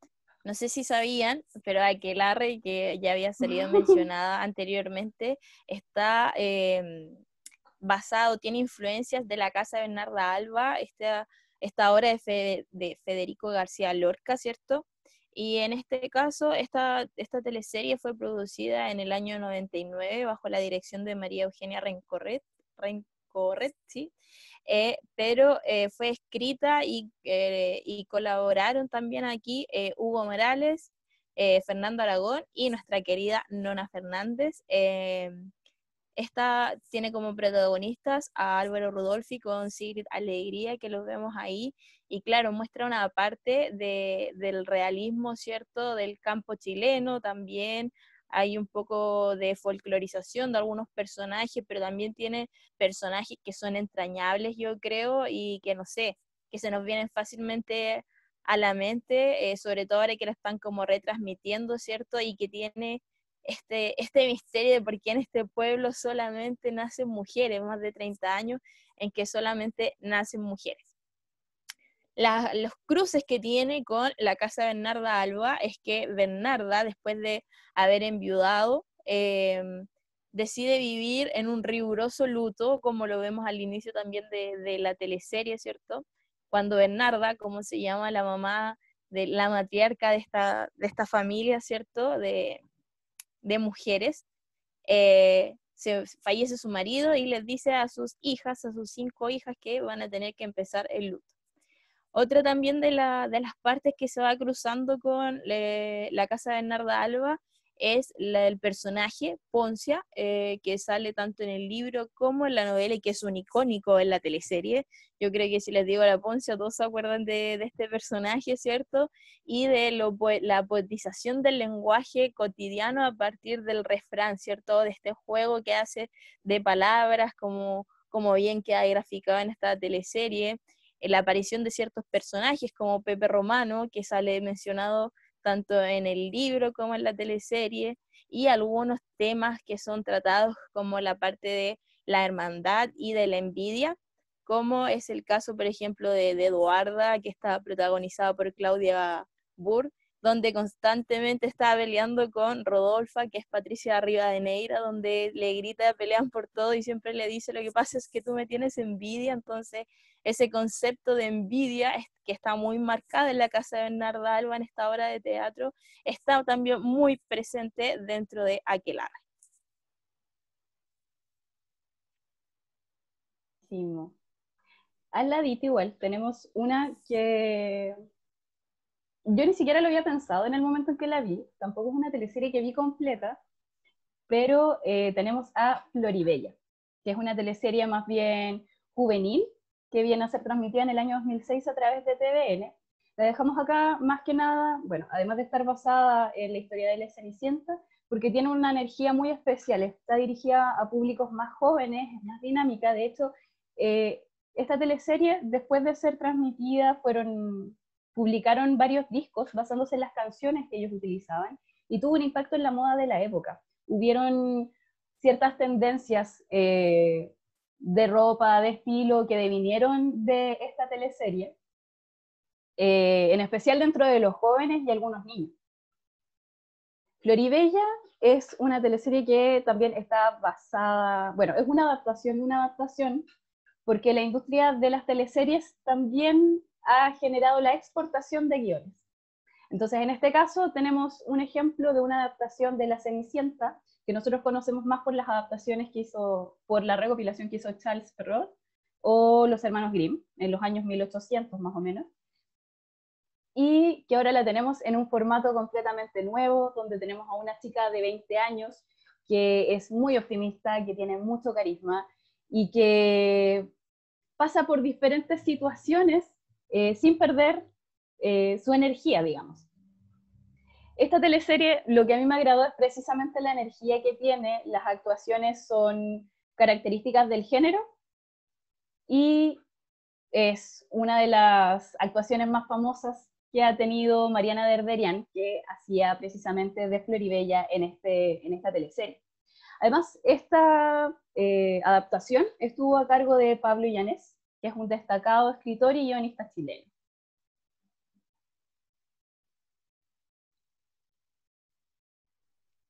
no sé si sabían, pero Aquelarre, que ya había salido mencionada anteriormente, está em, basado, tiene influencias de la casa de Bernarda Alba, esta, esta obra de, de Federico García Lorca, ¿cierto? Y en este caso, esta, esta teleserie fue producida en el año 99 bajo la dirección de María Eugenia Rencorret, Rencorret ¿sí? Eh, pero eh, fue escrita y, eh, y, colaboraron también aquí Hugo Morales, Fernando Aragón y nuestra querida Nona Fernández. Esta tiene como protagonistas a Álvaro Rudolfi con Sigrid Alegría, que los vemos ahí, y claro, muestra una parte de, del realismo, ¿cierto?, del campo chileno también, hay un poco de folclorización de algunos personajes, pero también tiene personajes que son entrañables, yo creo, y que no sé, que se nos vienen fácilmente a la mente, eh, sobre todo ahora que la están como retransmitiendo, ¿cierto? Y que tiene este, este misterio de por qué en este pueblo solamente nacen mujeres, más de 30 años en que solamente nacen mujeres. Los cruces que tiene con la casa de Bernarda Alba es que Bernarda, después de haber enviudado, em, decide vivir en un riguroso luto, como lo vemos al inicio también de, la teleserie, ¿cierto? Cuando Bernarda, como se llama la mamá de la matriarca de esta, de esta familia, ¿cierto? De, mujeres, eh, fallece su marido y les dice a sus hijas, a sus cinco hijas, que van a tener que empezar el luto. Otra también de, la, de las partes que se va cruzando con la casa de Bernarda Alba es la del personaje, Poncia, eh, que sale tanto en el libro como en la novela y que es un icónico en la teleserie. Yo creo que si les digo la Poncia, todos se acuerdan de, este personaje, ¿cierto? Y de la poetización del lenguaje cotidiano a partir del refrán, ¿cierto? De este juego que hace de palabras, como, bien queda graficado en esta teleserie. La aparición de ciertos personajes como Pepe Romano, que sale mencionado tanto en el libro como en la teleserie, y algunos temas que son tratados como la parte de la hermandad y de la envidia, como es el caso, por ejemplo, de, Eduarda, que está protagonizada por Claudia Burr, donde constantemente está peleando con Rodolfa, que es Patricia Neira, donde le grita, pelean por todo y siempre le dice, lo que pasa es que tú me tienes envidia, entonces ese concepto de envidia que está muy marcado en la casa de Bernarda Alba en esta obra de teatro, está también muy presente dentro de Aquelarre. Al ladito igual tenemos una que yo ni siquiera lo había pensado en el momento en que la vi, tampoco es una teleserie que vi completa, pero eh, tenemos a Floribella, que es una teleserie más bien juvenil, que viene a ser transmitida en el año 2006 a través de TVN. La dejamos acá más que nada, bueno, además de estar basada en la historia de la Cenicienta, porque tiene una energía muy especial, está dirigida a públicos más jóvenes, es más dinámica, de hecho, eh, esta teleserie, después de ser transmitida, fueron, publicaron varios discos basándose en las canciones que ellos utilizaban, y tuvo un impacto en la moda de la época. Hubieron ciertas tendencias eh, de ropa, de estilo, que devinieron de esta teleserie, eh, en especial dentro de los jóvenes y algunos niños. Floribella es una teleserie que también está basada, bueno, es una adaptación de una adaptación, porque la industria de las teleseries también ha generado la exportación de guiones. Entonces, en este caso tenemos un ejemplo de una adaptación de La Cenicienta, que nosotros conocemos más por las adaptaciones que hizo, por la recopilación que hizo Charles Perrault o los hermanos Grimm en los años 1800 más o menos, y que ahora la tenemos en un formato completamente nuevo, donde tenemos a una chica de 20 años que es muy optimista, que tiene mucho carisma y que pasa por diferentes situaciones eh, sin perder eh, su energía, digamos. Esta teleserie lo que a mí me agradó es precisamente la energía que tiene, las actuaciones son características del género y es una de las actuaciones más famosas que ha tenido Mariana Derderian, que hacía precisamente de Floribella en, este, en esta teleserie. Además, esta eh, adaptación estuvo a cargo de Pablo Llanes, que es un destacado escritor y guionista chileno.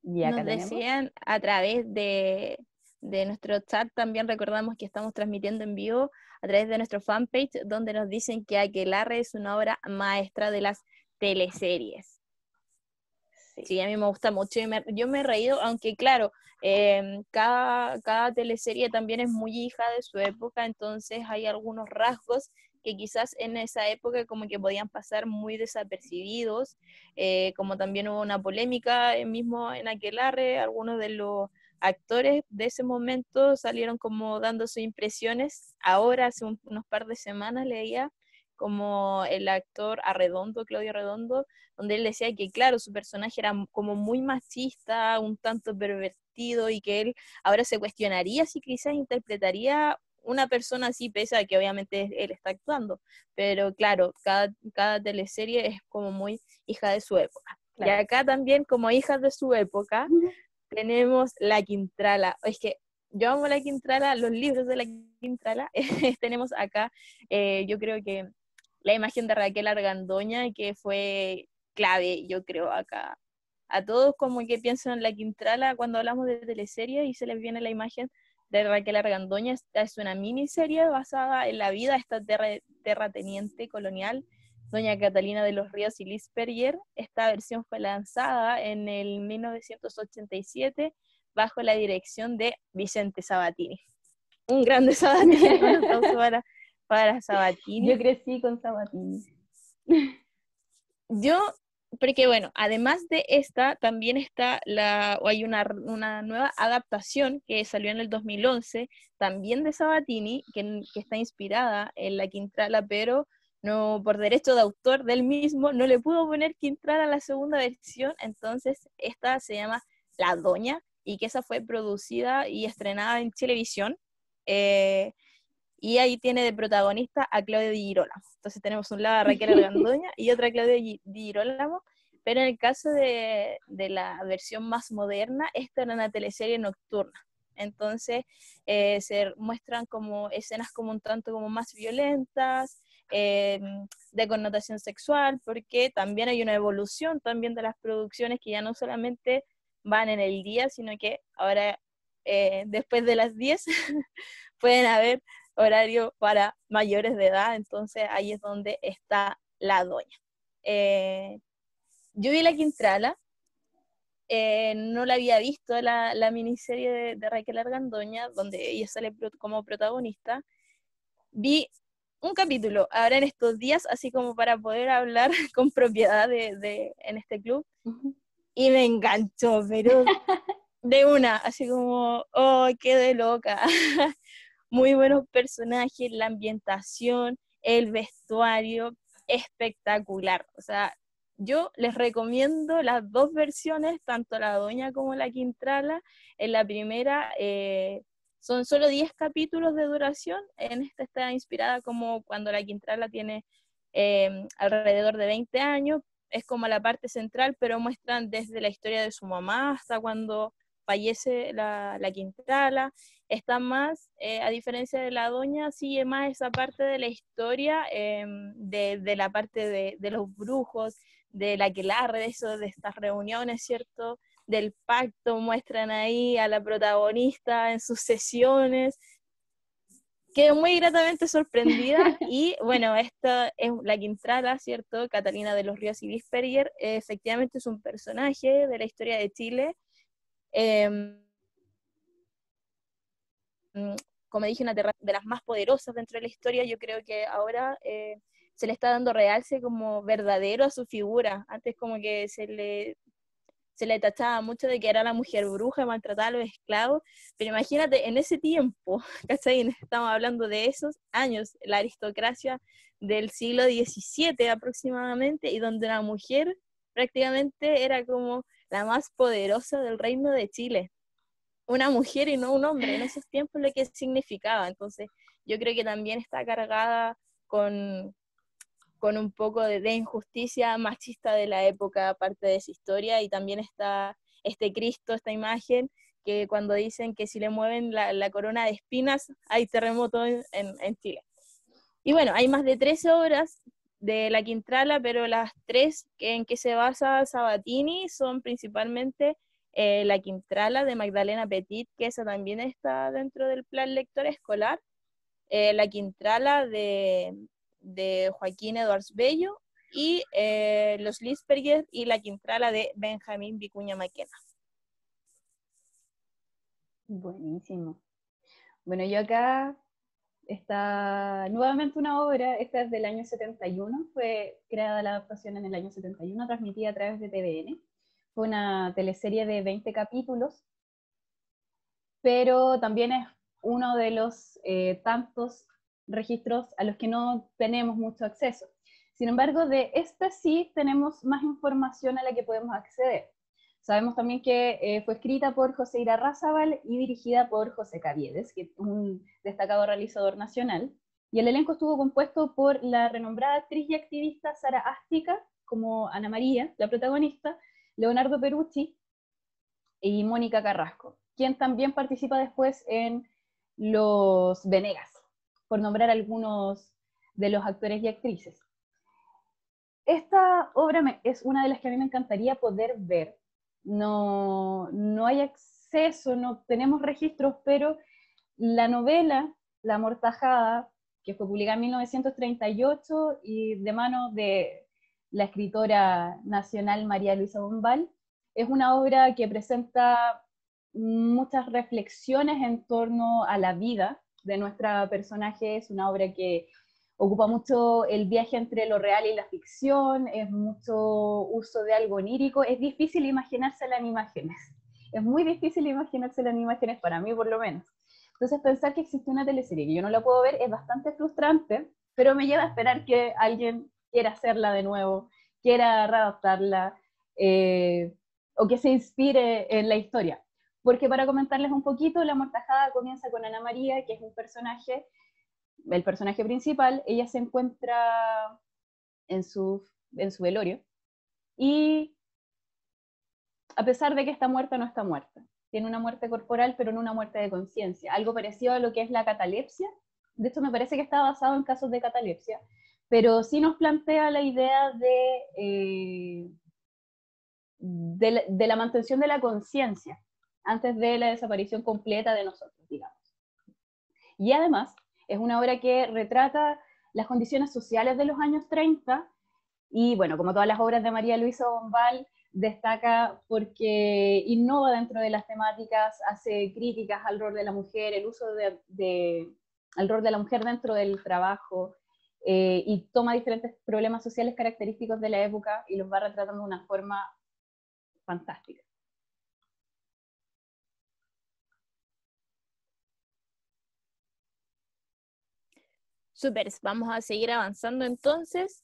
Nos decían a través de, nuestro chat, también recordamos que estamos transmitiendo en vivo a través de nuestro fanpage, donde nos dicen que Aquelarre es una obra maestra de las teleseries. Sí, a mí me gusta mucho. yo me he reído, aunque claro, em, cada, cada teleserie también es muy hija de su época, entonces hay algunos rasgos que quizás en esa época como que podían pasar muy desapercibidos, eh, como también hubo una polémica mismo en Aquelarre, algunos de los actores de ese momento salieron como dando sus impresiones. Ahora, hace unos par de semanas leía como el actor Arredondo, Claudio Arredondo, donde él decía que, claro, su personaje era como muy machista, un tanto pervertido, y que él ahora se cuestionaría si quizás interpretaría una persona así, pese a que obviamente él está actuando, pero claro, cada, cada teleserie es como muy hija de su época. Y acá también, como hijas de su época, tenemos La Quintrala. Es que yo amo La Quintrala, los libros de La Quintrala. tenemos acá, eh, yo creo que la imagen de Raquel Argandoña, que fue clave, yo creo, acá. A todos como que piensan en La Quintrala cuando hablamos de teleserie y se les viene la imagen de Raquel Argandoña. es una miniserie basada en la vida de esta terrateniente colonial, doña Catalina de los Ríos y Liz Perrier. Esta versión fue lanzada en el 1987 bajo la dirección de Vicente Sabatini. Un grande Sabatini, para, para Sabatini. Yo crecí con Sabatini. Yo porque bueno, además de esta, también está la, o hay una, nueva adaptación que salió en el 2011, también de Sabatini, que, está inspirada en la Quintrala, pero no por derecho de autor del mismo, no le pudo poner Quintrala a la segunda versión, entonces esta se llama La Doña, y que esa fue producida y estrenada en televisión. Eh, y ahí tiene de protagonista a Claudio Di Girolamo. Entonces tenemos un lado a Raquel Argandoña y otra a Claudio Di Girolamo, pero en el caso de, la versión más moderna, esta era una teleserie nocturna. Entonces eh, se muestran como escenas como un tanto como más violentas, eh, de connotación sexual, porque también hay una evolución también de las producciones que ya no solamente van en el día, sino que ahora eh, después de las 10 pueden haber horario para mayores de edad, entonces ahí es donde está la doña. Eh, yo vi la Quintrala, eh, no la había visto la, la miniserie de, Raquel Argandoña, donde ella sale como protagonista. Vi un capítulo ahora en estos días, así como para poder hablar con propiedad de, en este club, y me enganchó, pero de una, así como, oh, qué de loca. muy buenos personajes, la ambientación, el vestuario, espectacular. O sea, yo les recomiendo las dos versiones, tanto la Doña como la Quintrala. En la primera eh, son solo 10 capítulos de duración, en esta está inspirada como cuando la Quintrala tiene em, alrededor de 20 años, es como la parte central, pero muestran desde la historia de su mamá hasta cuando fallece la, la Quintrala, está más, eh, a diferencia de la doña, sigue más esa parte de la historia, em, de, de, la parte de, de, los brujos, de la que de eso, de estas reuniones, ¿cierto? Del pacto, muestran ahí a la protagonista en sus sesiones. Quedé muy gratamente sorprendida y bueno, esta es la Quintrala, ¿cierto? Catalina de los Ríos y Visperger, efectivamente es un personaje de la historia de Chile Em, como dije, una de las más poderosas dentro de la historia, yo creo que ahora eh, se le está dando realce como verdadero a su figura. Antes como que se le, se le tachaba mucho de que era la mujer bruja, maltrataba a los esclavos, pero imagínate, en ese tiempo, ¿cachai? Estamos hablando de esos años, la aristocracia del siglo XVII aproximadamente, y donde la mujer prácticamente era como la más poderosa del reino de Chile una mujer y no un hombre en esos tiempos lo que significaba. Entonces, yo creo que también está cargada con, con un poco de, injusticia machista de la época, aparte de esa historia, y también está este Cristo, esta imagen, que cuando dicen que si le mueven la, corona de espinas, hay terremoto en, en, Chile. Y bueno, hay más de 13 obras de la Quintrala, pero las tres en que se basa Sabatini son principalmente eh, la Quintrala de Magdalena Petit, que esa también está dentro del plan lector escolar, eh, la Quintrala de, de Joaquín Edwards Bello y eh, los Lisperger y la Quintrala de Benjamín Vicuña Maquena. Buenísimo. Bueno, yo acá está nuevamente una obra, esta es del año 71, fue creada la adaptación en el año 71, transmitida a través de TVN una teleserie de 20 capítulos, pero también es uno de los eh, tantos registros a los que no tenemos mucho acceso. Sin embargo, de esta sí tenemos más información a la que podemos acceder. Sabemos también que eh, fue escrita por José Irarrázaval y dirigida por José Caviedes, que es un destacado realizador nacional. Y el elenco estuvo compuesto por la renombrada actriz y activista Sara Ástica, como Ana María, la protagonista, Leonardo Perucci y Mónica Carrasco, quien también participa después en Los Venegas, por nombrar algunos de los actores y actrices. Esta obra es una de las que a mí me encantaría poder ver. No, no hay acceso, no tenemos registros, pero la novela La Mortajada, que fue publicada en 1938 y de mano de la escritora nacional María Luisa Bombal. Es una obra que presenta muchas reflexiones en torno a la vida de nuestra personaje. Es una obra que ocupa mucho el viaje entre lo real y la ficción, es mucho uso de algo onírico. Es difícil imaginársela en imágenes. Es muy difícil imaginársela en imágenes, para mí por lo menos. Entonces pensar que existe una teleserie que yo no la puedo ver es bastante frustrante, pero me lleva a esperar que alguien quiera hacerla de nuevo, quiera readaptarla eh, o que se inspire en la historia. Porque para comentarles un poquito, La Mortajada comienza con Ana María, que es un personaje, el personaje principal, ella se encuentra en su, en su velorio y a pesar de que está muerta, no está muerta. Tiene una muerte corporal, pero no una muerte de conciencia. Algo parecido a lo que es la catalepsia. De hecho, me parece que está basado en casos de catalepsia, pero sí nos plantea la idea de, eh, de, la, mantención de la conciencia antes de la desaparición completa de nosotros, digamos. Y además es una obra que retrata las condiciones sociales de los años 30 y bueno, como todas las obras de María Luisa Bombal, destaca porque innova dentro de las temáticas, hace críticas al rol de la mujer, el uso de, al rol de la mujer dentro del trabajo, eh, y toma diferentes problemas sociales característicos de la época y los va retratando de una forma fantástica. Súper, vamos a seguir avanzando entonces.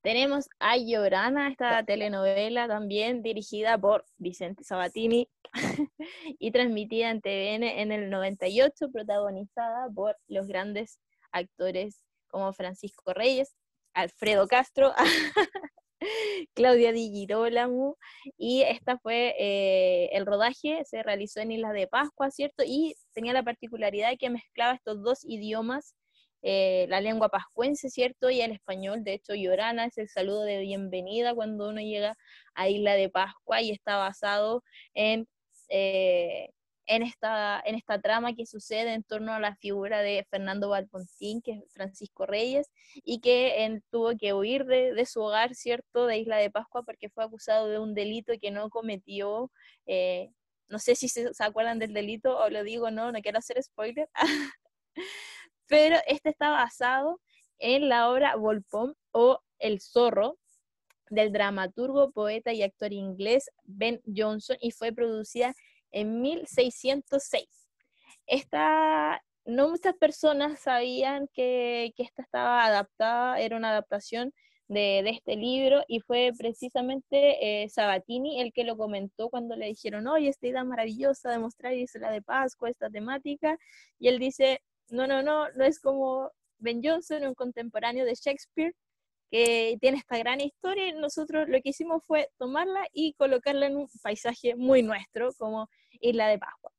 Tenemos a Llorana, esta telenovela también dirigida por Vicente Sabatini y transmitida en TVN en el 98, protagonizada por los grandes actores como Francisco Reyes, Alfredo Castro, Claudia Di Girolamo, y esta fue eh, el rodaje, se realizó en Isla de Pascua, ¿cierto? Y tenía la particularidad de que mezclaba estos dos idiomas, eh, la lengua pascuense, ¿cierto? Y el español, de hecho, Llorana es el saludo de bienvenida cuando uno llega a Isla de Pascua y está basado en eh, en esta, en esta trama que sucede en torno a la figura de Fernando Valpontín, que es Francisco Reyes, y que tuvo que huir de, su hogar, ¿cierto?, de Isla de Pascua, porque fue acusado de un delito que no cometió, eh, no sé si se, acuerdan del delito o lo digo, no, no quiero hacer spoiler, pero este está basado en la obra Volpón o El Zorro del dramaturgo, poeta y actor inglés Ben Jonson y fue producida en 1606. Esta, no muchas personas sabían que, esta estaba adaptada, era una adaptación de, este libro y fue precisamente eh, Sabatini el que lo comentó cuando le dijeron, oye, esta idea maravillosa de mostrar la de Pascua, esta temática, y él dice, no, no, no, no es como Ben Jonson, un contemporáneo de Shakespeare, que tiene esta gran historia, nosotros lo que hicimos fue tomarla y colocarla en un paisaje muy nuestro, como Isla de Pascua.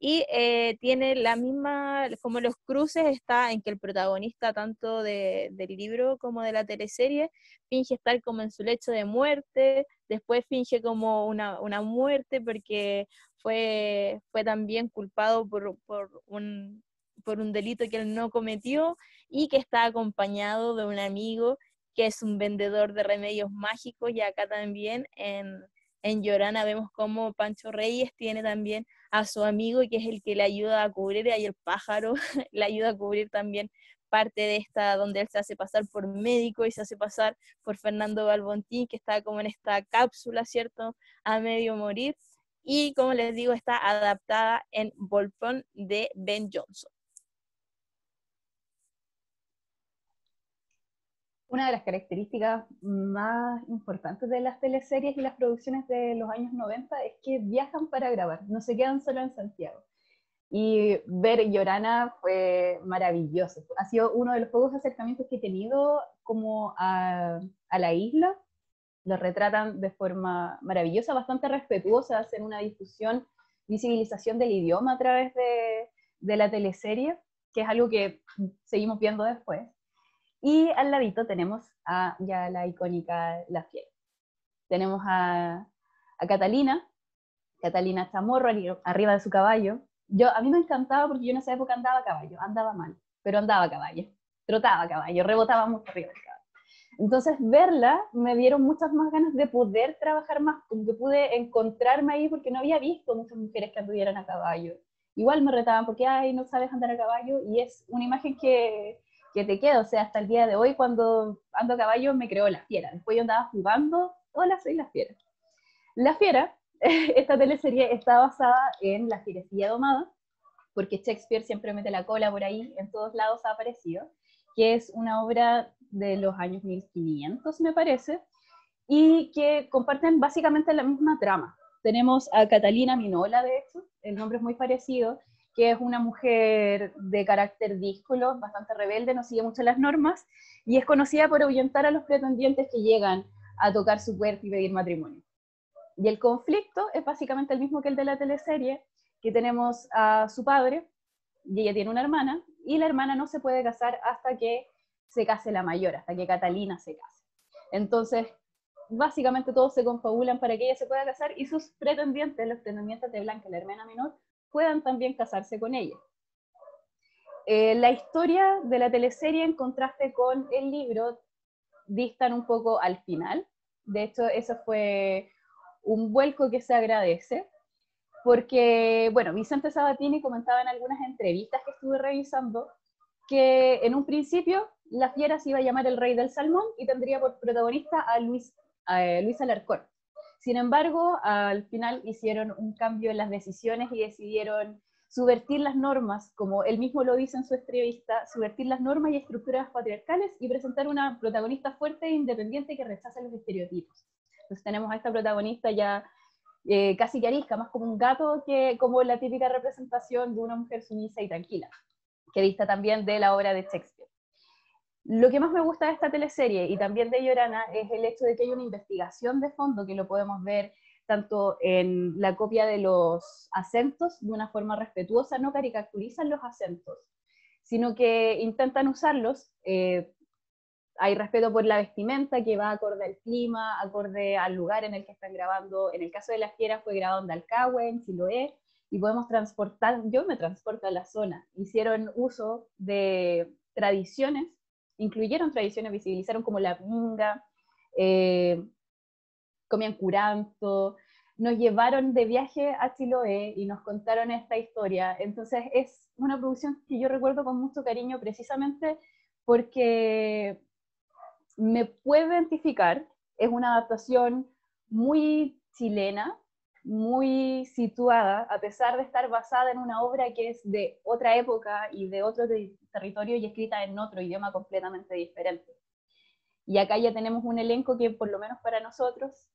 Y eh, tiene la misma, como los cruces, está en que el protagonista tanto del libro como de la teleserie finge estar como en su lecho de muerte, después finge como una, una muerte porque fue, fue también culpado por, por, un, por un delito que él no cometió y que está acompañado de un amigo que es un vendedor de remedios mágicos y acá también en, en Llorana vemos como Pancho Reyes tiene también a su amigo que es el que le ayuda a cubrir, y ahí el pájaro le ayuda a cubrir también parte de esta, donde él se hace pasar por médico y se hace pasar por Fernando Balbontín, que está como en esta cápsula, ¿cierto? A medio morir. Y como les digo, está adaptada en Volpón de Ben Johnson. Una de las características más importantes de las teleseries y las producciones de los años 90 es que viajan para grabar, no se quedan solo en Santiago. Y ver Llorana fue maravilloso. Ha sido uno de los pocos acercamientos que he tenido como a, a la isla. Lo retratan de forma maravillosa, bastante respetuosa, hacen una difusión, visibilización del idioma a través de, de la teleserie, que es algo que seguimos viendo después. Y al ladito tenemos a ya la icónica La Fiera. Tenemos a, a Catalina, Catalina Chamorro arriba de su caballo. Yo, a mí me encantaba porque yo en esa época andaba a caballo, andaba mal, pero andaba a caballo, trotaba a caballo, rebotaba mucho arriba del caballo. Entonces, verla me dieron muchas más ganas de poder trabajar más, como que pude encontrarme ahí porque no había visto muchas mujeres que anduvieran a caballo. Igual me retaban porque, ay, no sabes andar a caballo, y es una imagen que, que te queda, o sea, hasta el día de hoy cuando ando a caballo me creó la fiera, después yo andaba jugando, hola, soy la fiera. La fiera, esta teleserie está basada en La fierecilla domada, porque Shakespeare siempre mete la cola por ahí, en todos lados ha aparecido, que es una obra de los años 1500, me parece, y que comparten básicamente la misma trama. Tenemos a Catalina Minola, de hecho, el nombre es muy parecido, que es una mujer de carácter díscolo, bastante rebelde, no sigue mucho las normas, y es conocida por ahuyentar a los pretendientes que llegan a tocar su puerta y pedir matrimonio. Y el conflicto es básicamente el mismo que el de la teleserie, que tenemos a su padre, y ella tiene una hermana, y la hermana no se puede casar hasta que se case la mayor, hasta que Catalina se case. Entonces, básicamente todos se confabulan para que ella se pueda casar y sus pretendientes, los pretendientes de Blanca, la hermana menor, puedan también casarse con ella. Eh, la historia de la teleserie en contraste con el libro distan un poco al final. De hecho, eso fue un vuelco que se agradece, porque, bueno, Vicente Sabatini comentaba en algunas entrevistas que estuve revisando que en un principio la fiera se iba a llamar el rey del salmón y tendría por protagonista a Luis, a Luis Alarcón. Sin embargo, al final hicieron un cambio en las decisiones y decidieron subvertir las normas, como él mismo lo dice en su entrevista, subvertir las normas y estructuras patriarcales y presentar una protagonista fuerte e independiente que rechaza los estereotipos. Entonces tenemos a esta protagonista ya eh, casi que arisca, más como un gato que como la típica representación de una mujer sumisa y tranquila, que dista también de la obra de Shakespeare. Lo que más me gusta de esta teleserie y también de Llorana es el hecho de que hay una investigación de fondo que lo podemos ver tanto en la copia de los acentos de una forma respetuosa, no caricaturizan los acentos, sino que intentan usarlos. Eh, hay respeto por la vestimenta que va acorde al clima, acorde al lugar en el que están grabando. En el caso de La Fiera fue grabado en Dalcahue, en Siloé, y podemos transportar, yo me transporto a la zona. Hicieron uso de tradiciones incluyeron tradiciones, visibilizaron como la minga, eh, comían curanto, nos llevaron de viaje a Chiloé y nos contaron esta historia. Entonces es una producción que yo recuerdo con mucho cariño precisamente porque me puedo identificar, es una adaptación muy chilena, muy situada, a pesar de estar basada en una obra que es de otra época y de otro territorio y escrita en otro idioma completamente diferente. Y acá ya tenemos un elenco que por lo menos para nosotros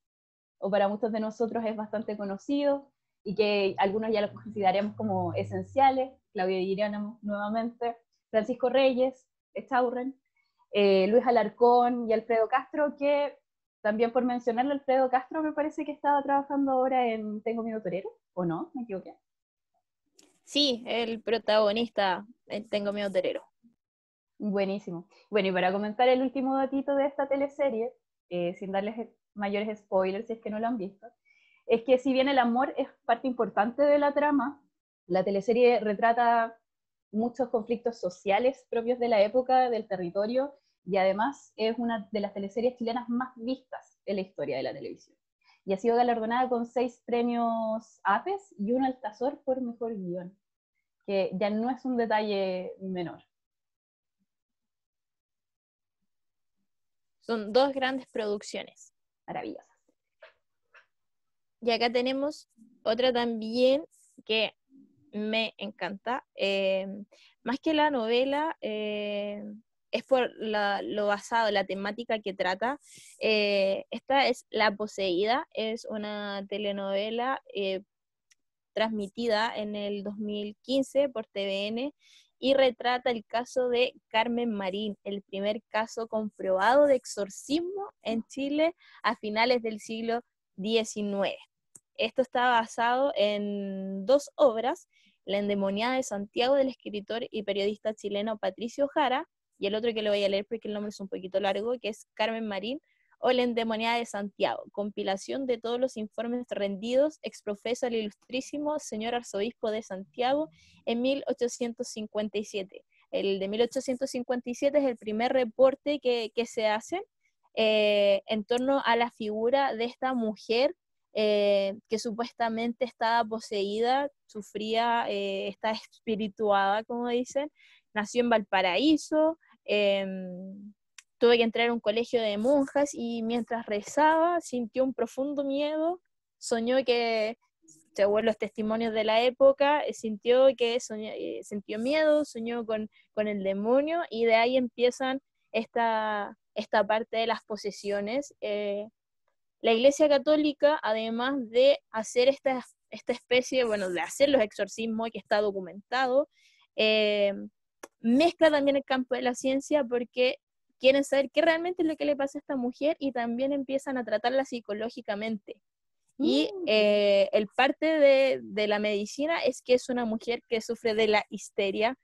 o para muchos de nosotros es bastante conocido y que algunos ya lo consideramos como esenciales, Claudia Iriana nuevamente, Francisco Reyes, Estaurren, eh, Luis Alarcón y Alfredo Castro, que también por mencionarlo, Alfredo Castro me parece que estaba trabajando ahora en Tengo Miedo Torero, ¿o no? ¿Me equivoqué? Sí, el protagonista en Tengo Miedo Torero. Buenísimo. Bueno, y para comentar el último datito de esta teleserie, eh, sin darles mayores spoilers si es que no lo han visto, es que si bien el amor es parte importante de la trama, la teleserie retrata muchos conflictos sociales propios de la época, del territorio, y además es una de las teleseries chilenas más vistas en la historia de la televisión. Y ha sido galardonada con seis premios APES y un Altazor por mejor guion, que ya no es un detalle menor. Son dos grandes producciones maravillosas. Y acá tenemos otra también que me encanta. Eh, más que la novela, eh, es por lo basado, la temática que trata. Eh, esta es La Poseída, es una telenovela transmitida en el 2015 por TVN y retrata el caso de Carmen Marín, el primer caso comprobado de exorcismo en Chile a finales del siglo XIX. Esto está basado en dos obras, La endemoniada de Santiago del escritor y periodista chileno Patricio Jara y el otro que lo voy a leer porque el nombre es un poquito largo, que es Carmen Marín o La endemoniada de Santiago, compilación de todos los informes rendidos ex profeso al ilustrísimo señor arzobispo de Santiago en 1857. El de 1857 es el primer reporte que, se hace eh, en torno a la figura de esta mujer eh, que supuestamente estaba poseída, sufría, eh, está espirituada, como dicen, nació en Valparaíso, em, tuve que entrar a un colegio de monjas y mientras rezaba sintió un profundo miedo, soñó que, según los testimonios de la época, eh, sintió que sintió miedo, soñó con, con el demonio y de ahí empiezan esta, esta parte de las posesiones. La Iglesia Católica, además de hacer esta, esta especie, bueno, de hacer los exorcismos que está documentado, eh, mezcla también el campo de la ciencia porque quieren saber qué realmente es lo que le pasa a esta mujer y también empiezan a tratarla psicológicamente. Y mm. eh, el parte de, de, la medicina es que es una mujer que sufre de la histeria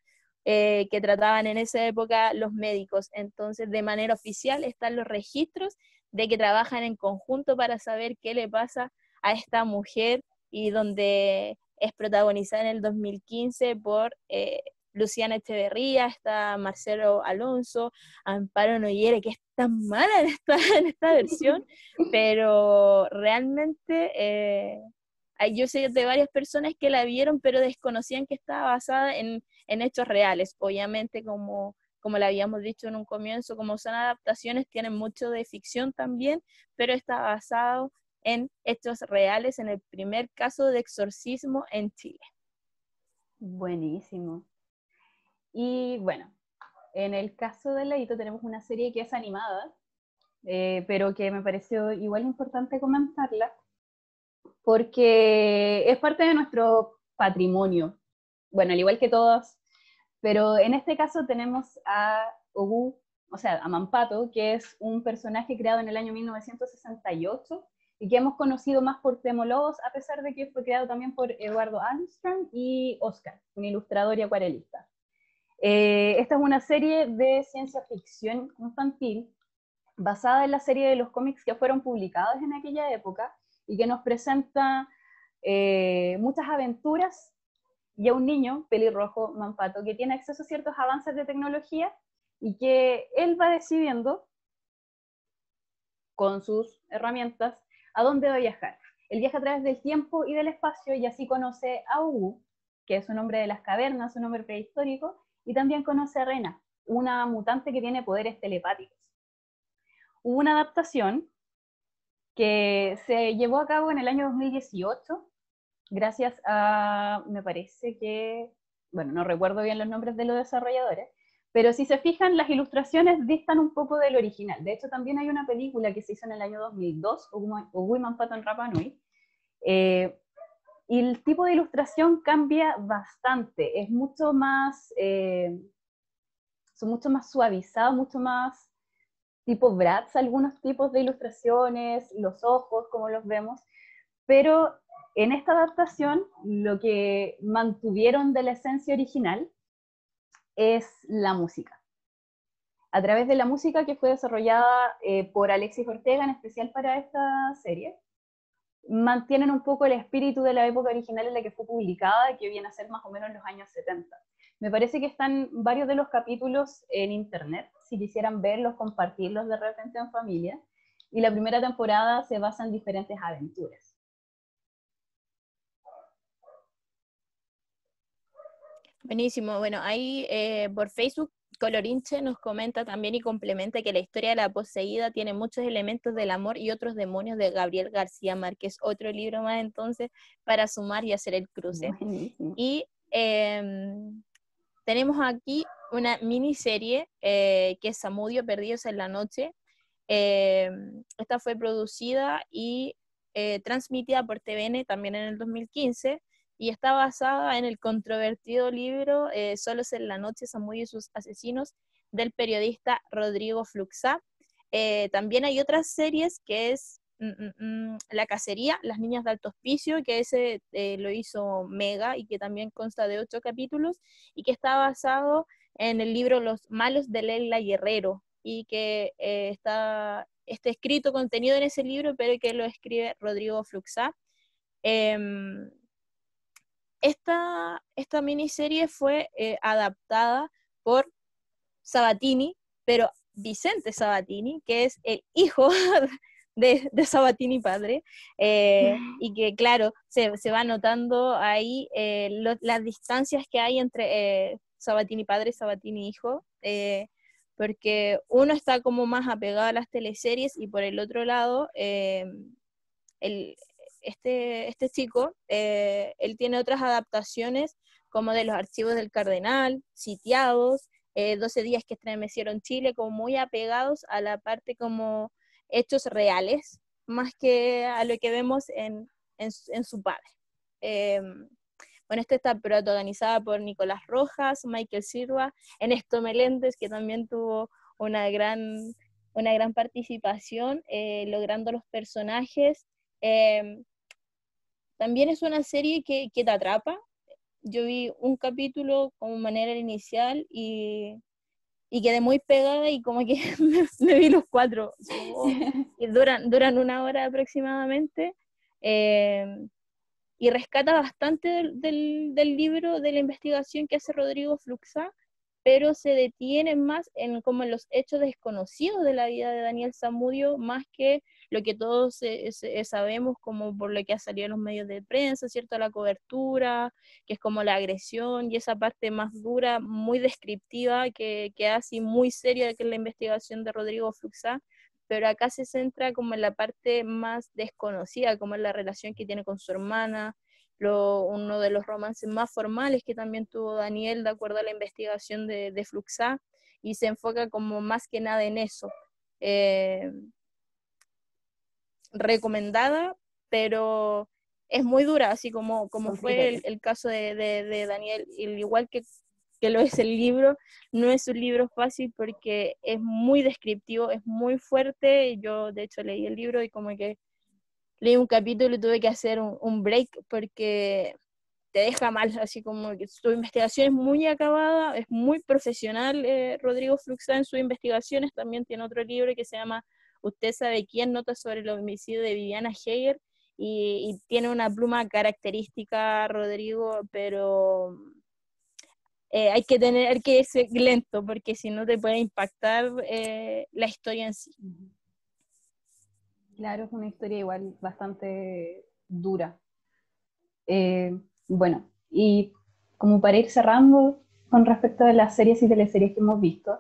eh, que trataban en esa época los médicos. Entonces, de manera oficial están los registros de que trabajan en conjunto para saber qué le pasa a esta mujer y donde es protagonizada en el 2015 por eh, Luciana Echeverría, está Marcelo Alonso, Amparo Noyere, que es tan mala en esta, en esta versión, pero realmente eh, yo sé de varias personas que la vieron, pero desconocían que estaba basada en, en hechos reales. Obviamente, como como le habíamos dicho en un comienzo, como son adaptaciones, tienen mucho de ficción también, pero está basado en hechos reales, en el primer caso de exorcismo en Chile. Buenísimo. Y bueno, en el caso de Leito tenemos una serie que es animada, eh, pero que me pareció igual importante comentarla, porque es parte de nuestro patrimonio. Bueno, al igual que todos pero en este caso tenemos a Ogu, o sea, a Mampato, que es un personaje creado en el año 1968 y que hemos conocido más por Temolobos, a pesar de que fue creado también por Eduardo Armstrong y Oscar, un ilustrador y acuarelista. Eh, esta es una serie de ciencia ficción infantil basada en la serie de los cómics que fueron publicados en aquella época y que nos presenta eh, muchas aventuras y a un niño pelirrojo mampato que tiene acceso a ciertos avances de tecnología y que él va decidiendo con sus herramientas a dónde va a viajar. Él viaja a través del tiempo y del espacio y así conoce a Ugu, que es un hombre de las cavernas, un hombre prehistórico, y también conoce a Rena, una mutante que tiene poderes telepáticos. Hubo una adaptación que se llevó a cabo en el año 2018, gracias a, me parece que, bueno, no recuerdo bien los nombres de los desarrolladores, pero si se fijan, las ilustraciones distan un poco del original. De hecho, también hay una película que se hizo en el año 2002, Women Patton Rapa Nui, eh, y el tipo de ilustración cambia bastante, es mucho más, eh, son mucho más suavizados, mucho más tipo Bratz, algunos tipos de ilustraciones, los ojos, como los vemos, pero en esta adaptación lo que mantuvieron de la esencia original es la música. A través de la música que fue desarrollada eh, por Alexis Ortega, en especial para esta serie, mantienen un poco el espíritu de la época original en la que fue publicada, que viene a ser más o menos los años 70. Me parece que están varios de los capítulos en internet, si quisieran verlos, compartirlos de repente en familia. Y la primera temporada se basa en diferentes aventuras. Buenísimo. Bueno, ahí eh, por Facebook Colorinche nos comenta también y complementa que la historia de la poseída tiene muchos elementos del amor y otros demonios de Gabriel García Márquez, otro libro más entonces para sumar y hacer el cruce. Y em, tenemos aquí una miniserie eh, que es Samudio Perdidos en la Noche. Em, esta fue producida y eh, transmitida por TVN también en el 2015 y está basada en el controvertido libro eh, Solos en la noche, Samuel y sus asesinos, del periodista Rodrigo Fluxá. Eh, también hay otras series que es mm, mm, mm, La Cacería, Las Niñas de Alto Hospicio, que ese eh, lo hizo Mega y que también consta de ocho capítulos y que está basado en el libro Los Malos de Leila Guerrero y que está, está escrito contenido en ese libro, pero que lo escribe Rodrigo Fluxá. Em, esta, esta miniserie fue eh, adaptada por Sabatini, pero Vicente Sabatini, que es el hijo de, Sabatini padre, eh, y que claro, se, va notando ahí eh, las distancias que hay entre Sabatini padre y Sabatini hijo, porque uno está como más apegado a las teleseries y por el otro lado, el, este, este chico, eh, él tiene otras adaptaciones como de los archivos del cardenal, sitiados, 12 eh, días que estremecieron Chile, como muy apegados a la parte como hechos reales, más que a lo que vemos en, en, su padre. Em, bueno, esta está protagonizada por Nicolás Rojas, Michael Silva, Ernesto Meléndez, que también tuvo una gran, una gran participación, eh, logrando los personajes. Em, también es una serie que, te atrapa. Yo vi un capítulo como manera inicial y, quedé muy pegada y como que me, vi los cuatro. y duran, duran una hora aproximadamente. Eh, y rescata bastante del, del, libro, de la investigación que hace Rodrigo Fluxa, pero se detiene más en como en los hechos desconocidos de la vida de Daniel Zamudio, más que lo que todos sabemos como por lo que ha salido en los medios de prensa, ¿cierto? La cobertura, que es como la agresión y esa parte más dura, muy descriptiva, que, que hace muy seria, que es la investigación de Rodrigo Fluxá, pero acá se centra como en la parte más desconocida, como en la relación que tiene con su hermana, lo, uno de los romances más formales que también tuvo Daniel, de acuerdo a la investigación de, de Fluxá, y se enfoca como más que nada en eso. Eh, recomendada, pero es muy dura, así como, como fue el, caso de, de, Daniel, igual que, que lo es el libro, no es un libro fácil porque es muy descriptivo, es muy fuerte, yo de hecho leí el libro y como que leí un capítulo y tuve que hacer un, break porque te deja mal, así como que su investigación es muy acabada, es muy profesional, eh, Rodrigo Fluxa en sus investigaciones, también tiene otro libro que se llama usted sabe quién nota sobre el homicidio de Viviana Heger y, tiene una pluma característica, Rodrigo, pero eh, hay que tener que ser lento porque si no te puede impactar eh, la historia en sí. Claro, es una historia igual bastante dura. Eh, bueno, y como para ir cerrando con respecto a las series y teleseries que hemos visto,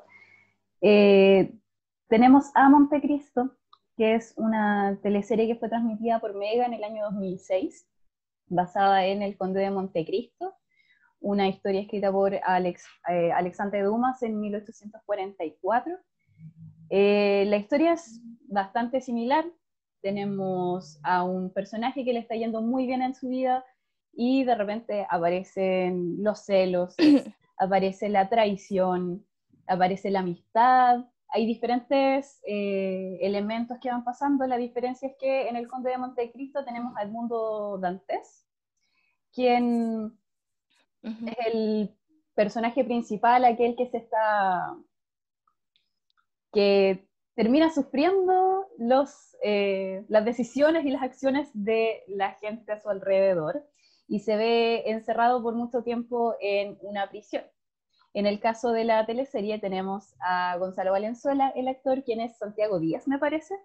tenemos a Montecristo, que es una teleserie que fue transmitida por Mega en el año 2006, basada en El Conde de Montecristo, una historia escrita por Alex, eh, Alexandre Dumas en 1844. Eh, la historia es bastante similar. Tenemos a un personaje que le está yendo muy bien en su vida y de repente aparecen los celos, aparece la traición, aparece la amistad. Hay diferentes eh, elementos que van pasando. La diferencia es que en el Conde de Montecristo tenemos al mundo dantes, quien es el personaje principal, aquel que se está. que termina sufriendo los, eh, las decisiones y las acciones de la gente a su alrededor y se ve encerrado por mucho tiempo en una prisión. En el caso de la teleserie tenemos a Gonzalo Valenzuela, el actor, quien es Santiago Díaz, me parece,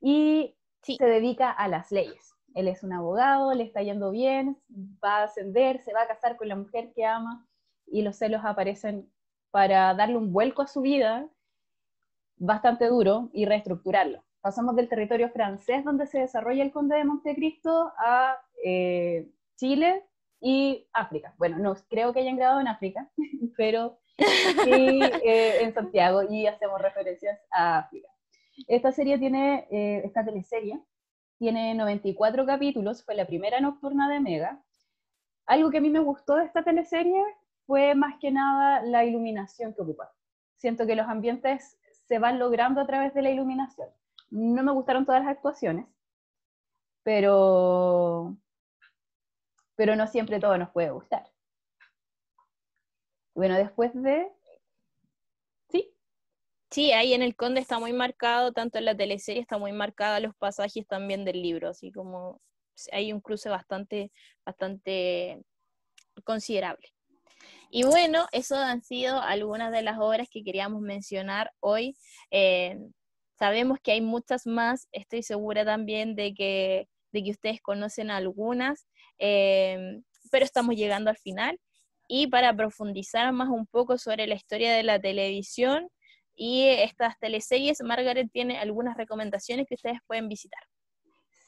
y se dedica a las leyes. Él es un abogado, le está yendo bien, va a ascender, se va a casar con la mujer que ama y los celos aparecen para darle un vuelco a su vida bastante duro y reestructurarlo. Pasamos del territorio francés donde se desarrolla el conde de Montecristo a eh, Chile y África. Bueno, no creo que hayan grabado en África, pero sí eh, en Santiago y hacemos referencias a África. Esta serie tiene, eh, esta teleserie, tiene 94 capítulos, fue la primera nocturna de Mega. Algo que a mí me gustó de esta teleserie fue más que nada la iluminación que ocupa. Siento que los ambientes se van logrando a través de la iluminación. No me gustaron todas las actuaciones, pero, pero no siempre todo nos puede gustar. Bueno, después de Sí, ahí en el Conde está muy marcado, tanto en la teleserie está muy marcada los pasajes también del libro, así como hay un cruce bastante, bastante considerable. Y bueno, eso han sido algunas de las obras que queríamos mencionar hoy. Eh, sabemos que hay muchas más, estoy segura también de que, de que ustedes conocen algunas, eh, pero estamos llegando al final. Y para profundizar más un poco sobre la historia de la televisión, y estas teleseries, Margaret tiene algunas recomendaciones que ustedes pueden visitar.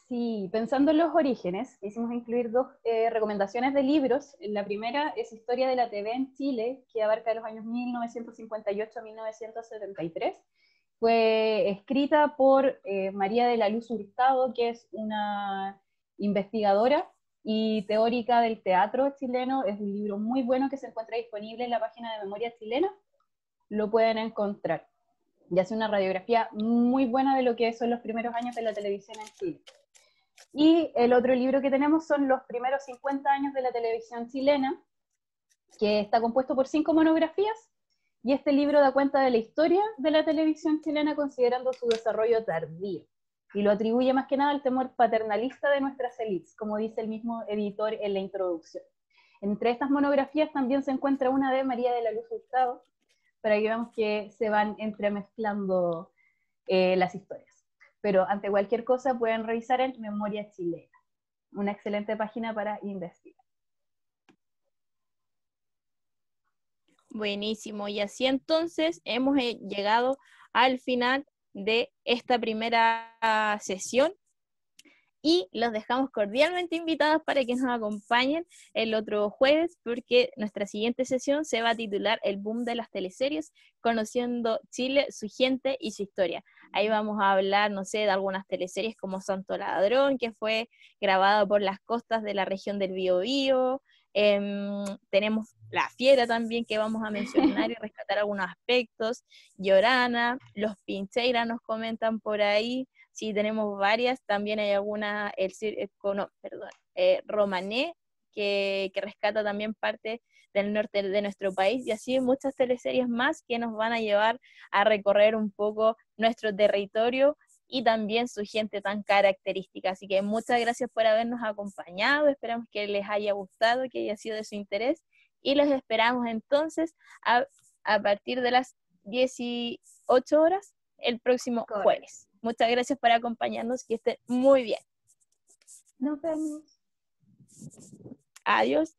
Sí, pensando en los orígenes, quisimos incluir dos eh, recomendaciones de libros. La primera es Historia de la TV en Chile, que abarca los años 1958 a 1973. Fue escrita por eh, María de la Luz Hurtado, que es una investigadora y teórica del teatro chileno. Es un libro muy bueno que se encuentra disponible en la página de Memoria Chilena lo pueden encontrar. Y hace una radiografía muy buena de lo que son los primeros años de la televisión en Chile. Y el otro libro que tenemos son los primeros 50 años de la televisión chilena, que está compuesto por cinco monografías, y este libro da cuenta de la historia de la televisión chilena considerando su desarrollo tardío, y lo atribuye más que nada al temor paternalista de nuestras élites, como dice el mismo editor en la introducción. Entre estas monografías también se encuentra una de María de la Luz Hurtado, para que veamos que se van entremezclando eh, las historias. Pero ante cualquier cosa pueden revisar en Memoria Chilena, una excelente página para investigar. Buenísimo, y así entonces hemos eh, llegado al final de esta primera sesión y los dejamos cordialmente invitados para que nos acompañen el otro jueves porque nuestra siguiente sesión se va a titular El boom de las teleseries, conociendo Chile, su gente y su historia. Ahí vamos a hablar, no sé, de algunas teleseries como Santo Ladrón, que fue grabado por las costas de la región del Biobío. Em, tenemos La Fiera también, que vamos a mencionar y rescatar algunos aspectos. Llorana, Los Pincheiras nos comentan por ahí. Sí, tenemos varias. También hay alguna, el eh, no, perdón, eh, Romané, que, que, rescata también parte del norte de nuestro país. Y así muchas teleseries más que nos van a llevar a recorrer un poco nuestro territorio y también su gente tan característica. Así que muchas gracias por habernos acompañado. Esperamos que les haya gustado, que haya sido de su interés. Y los esperamos entonces a, a partir de las 18 horas el próximo jueves. Muchas gracias por acompañarnos, que estén muy bien. Nos vemos. Adiós.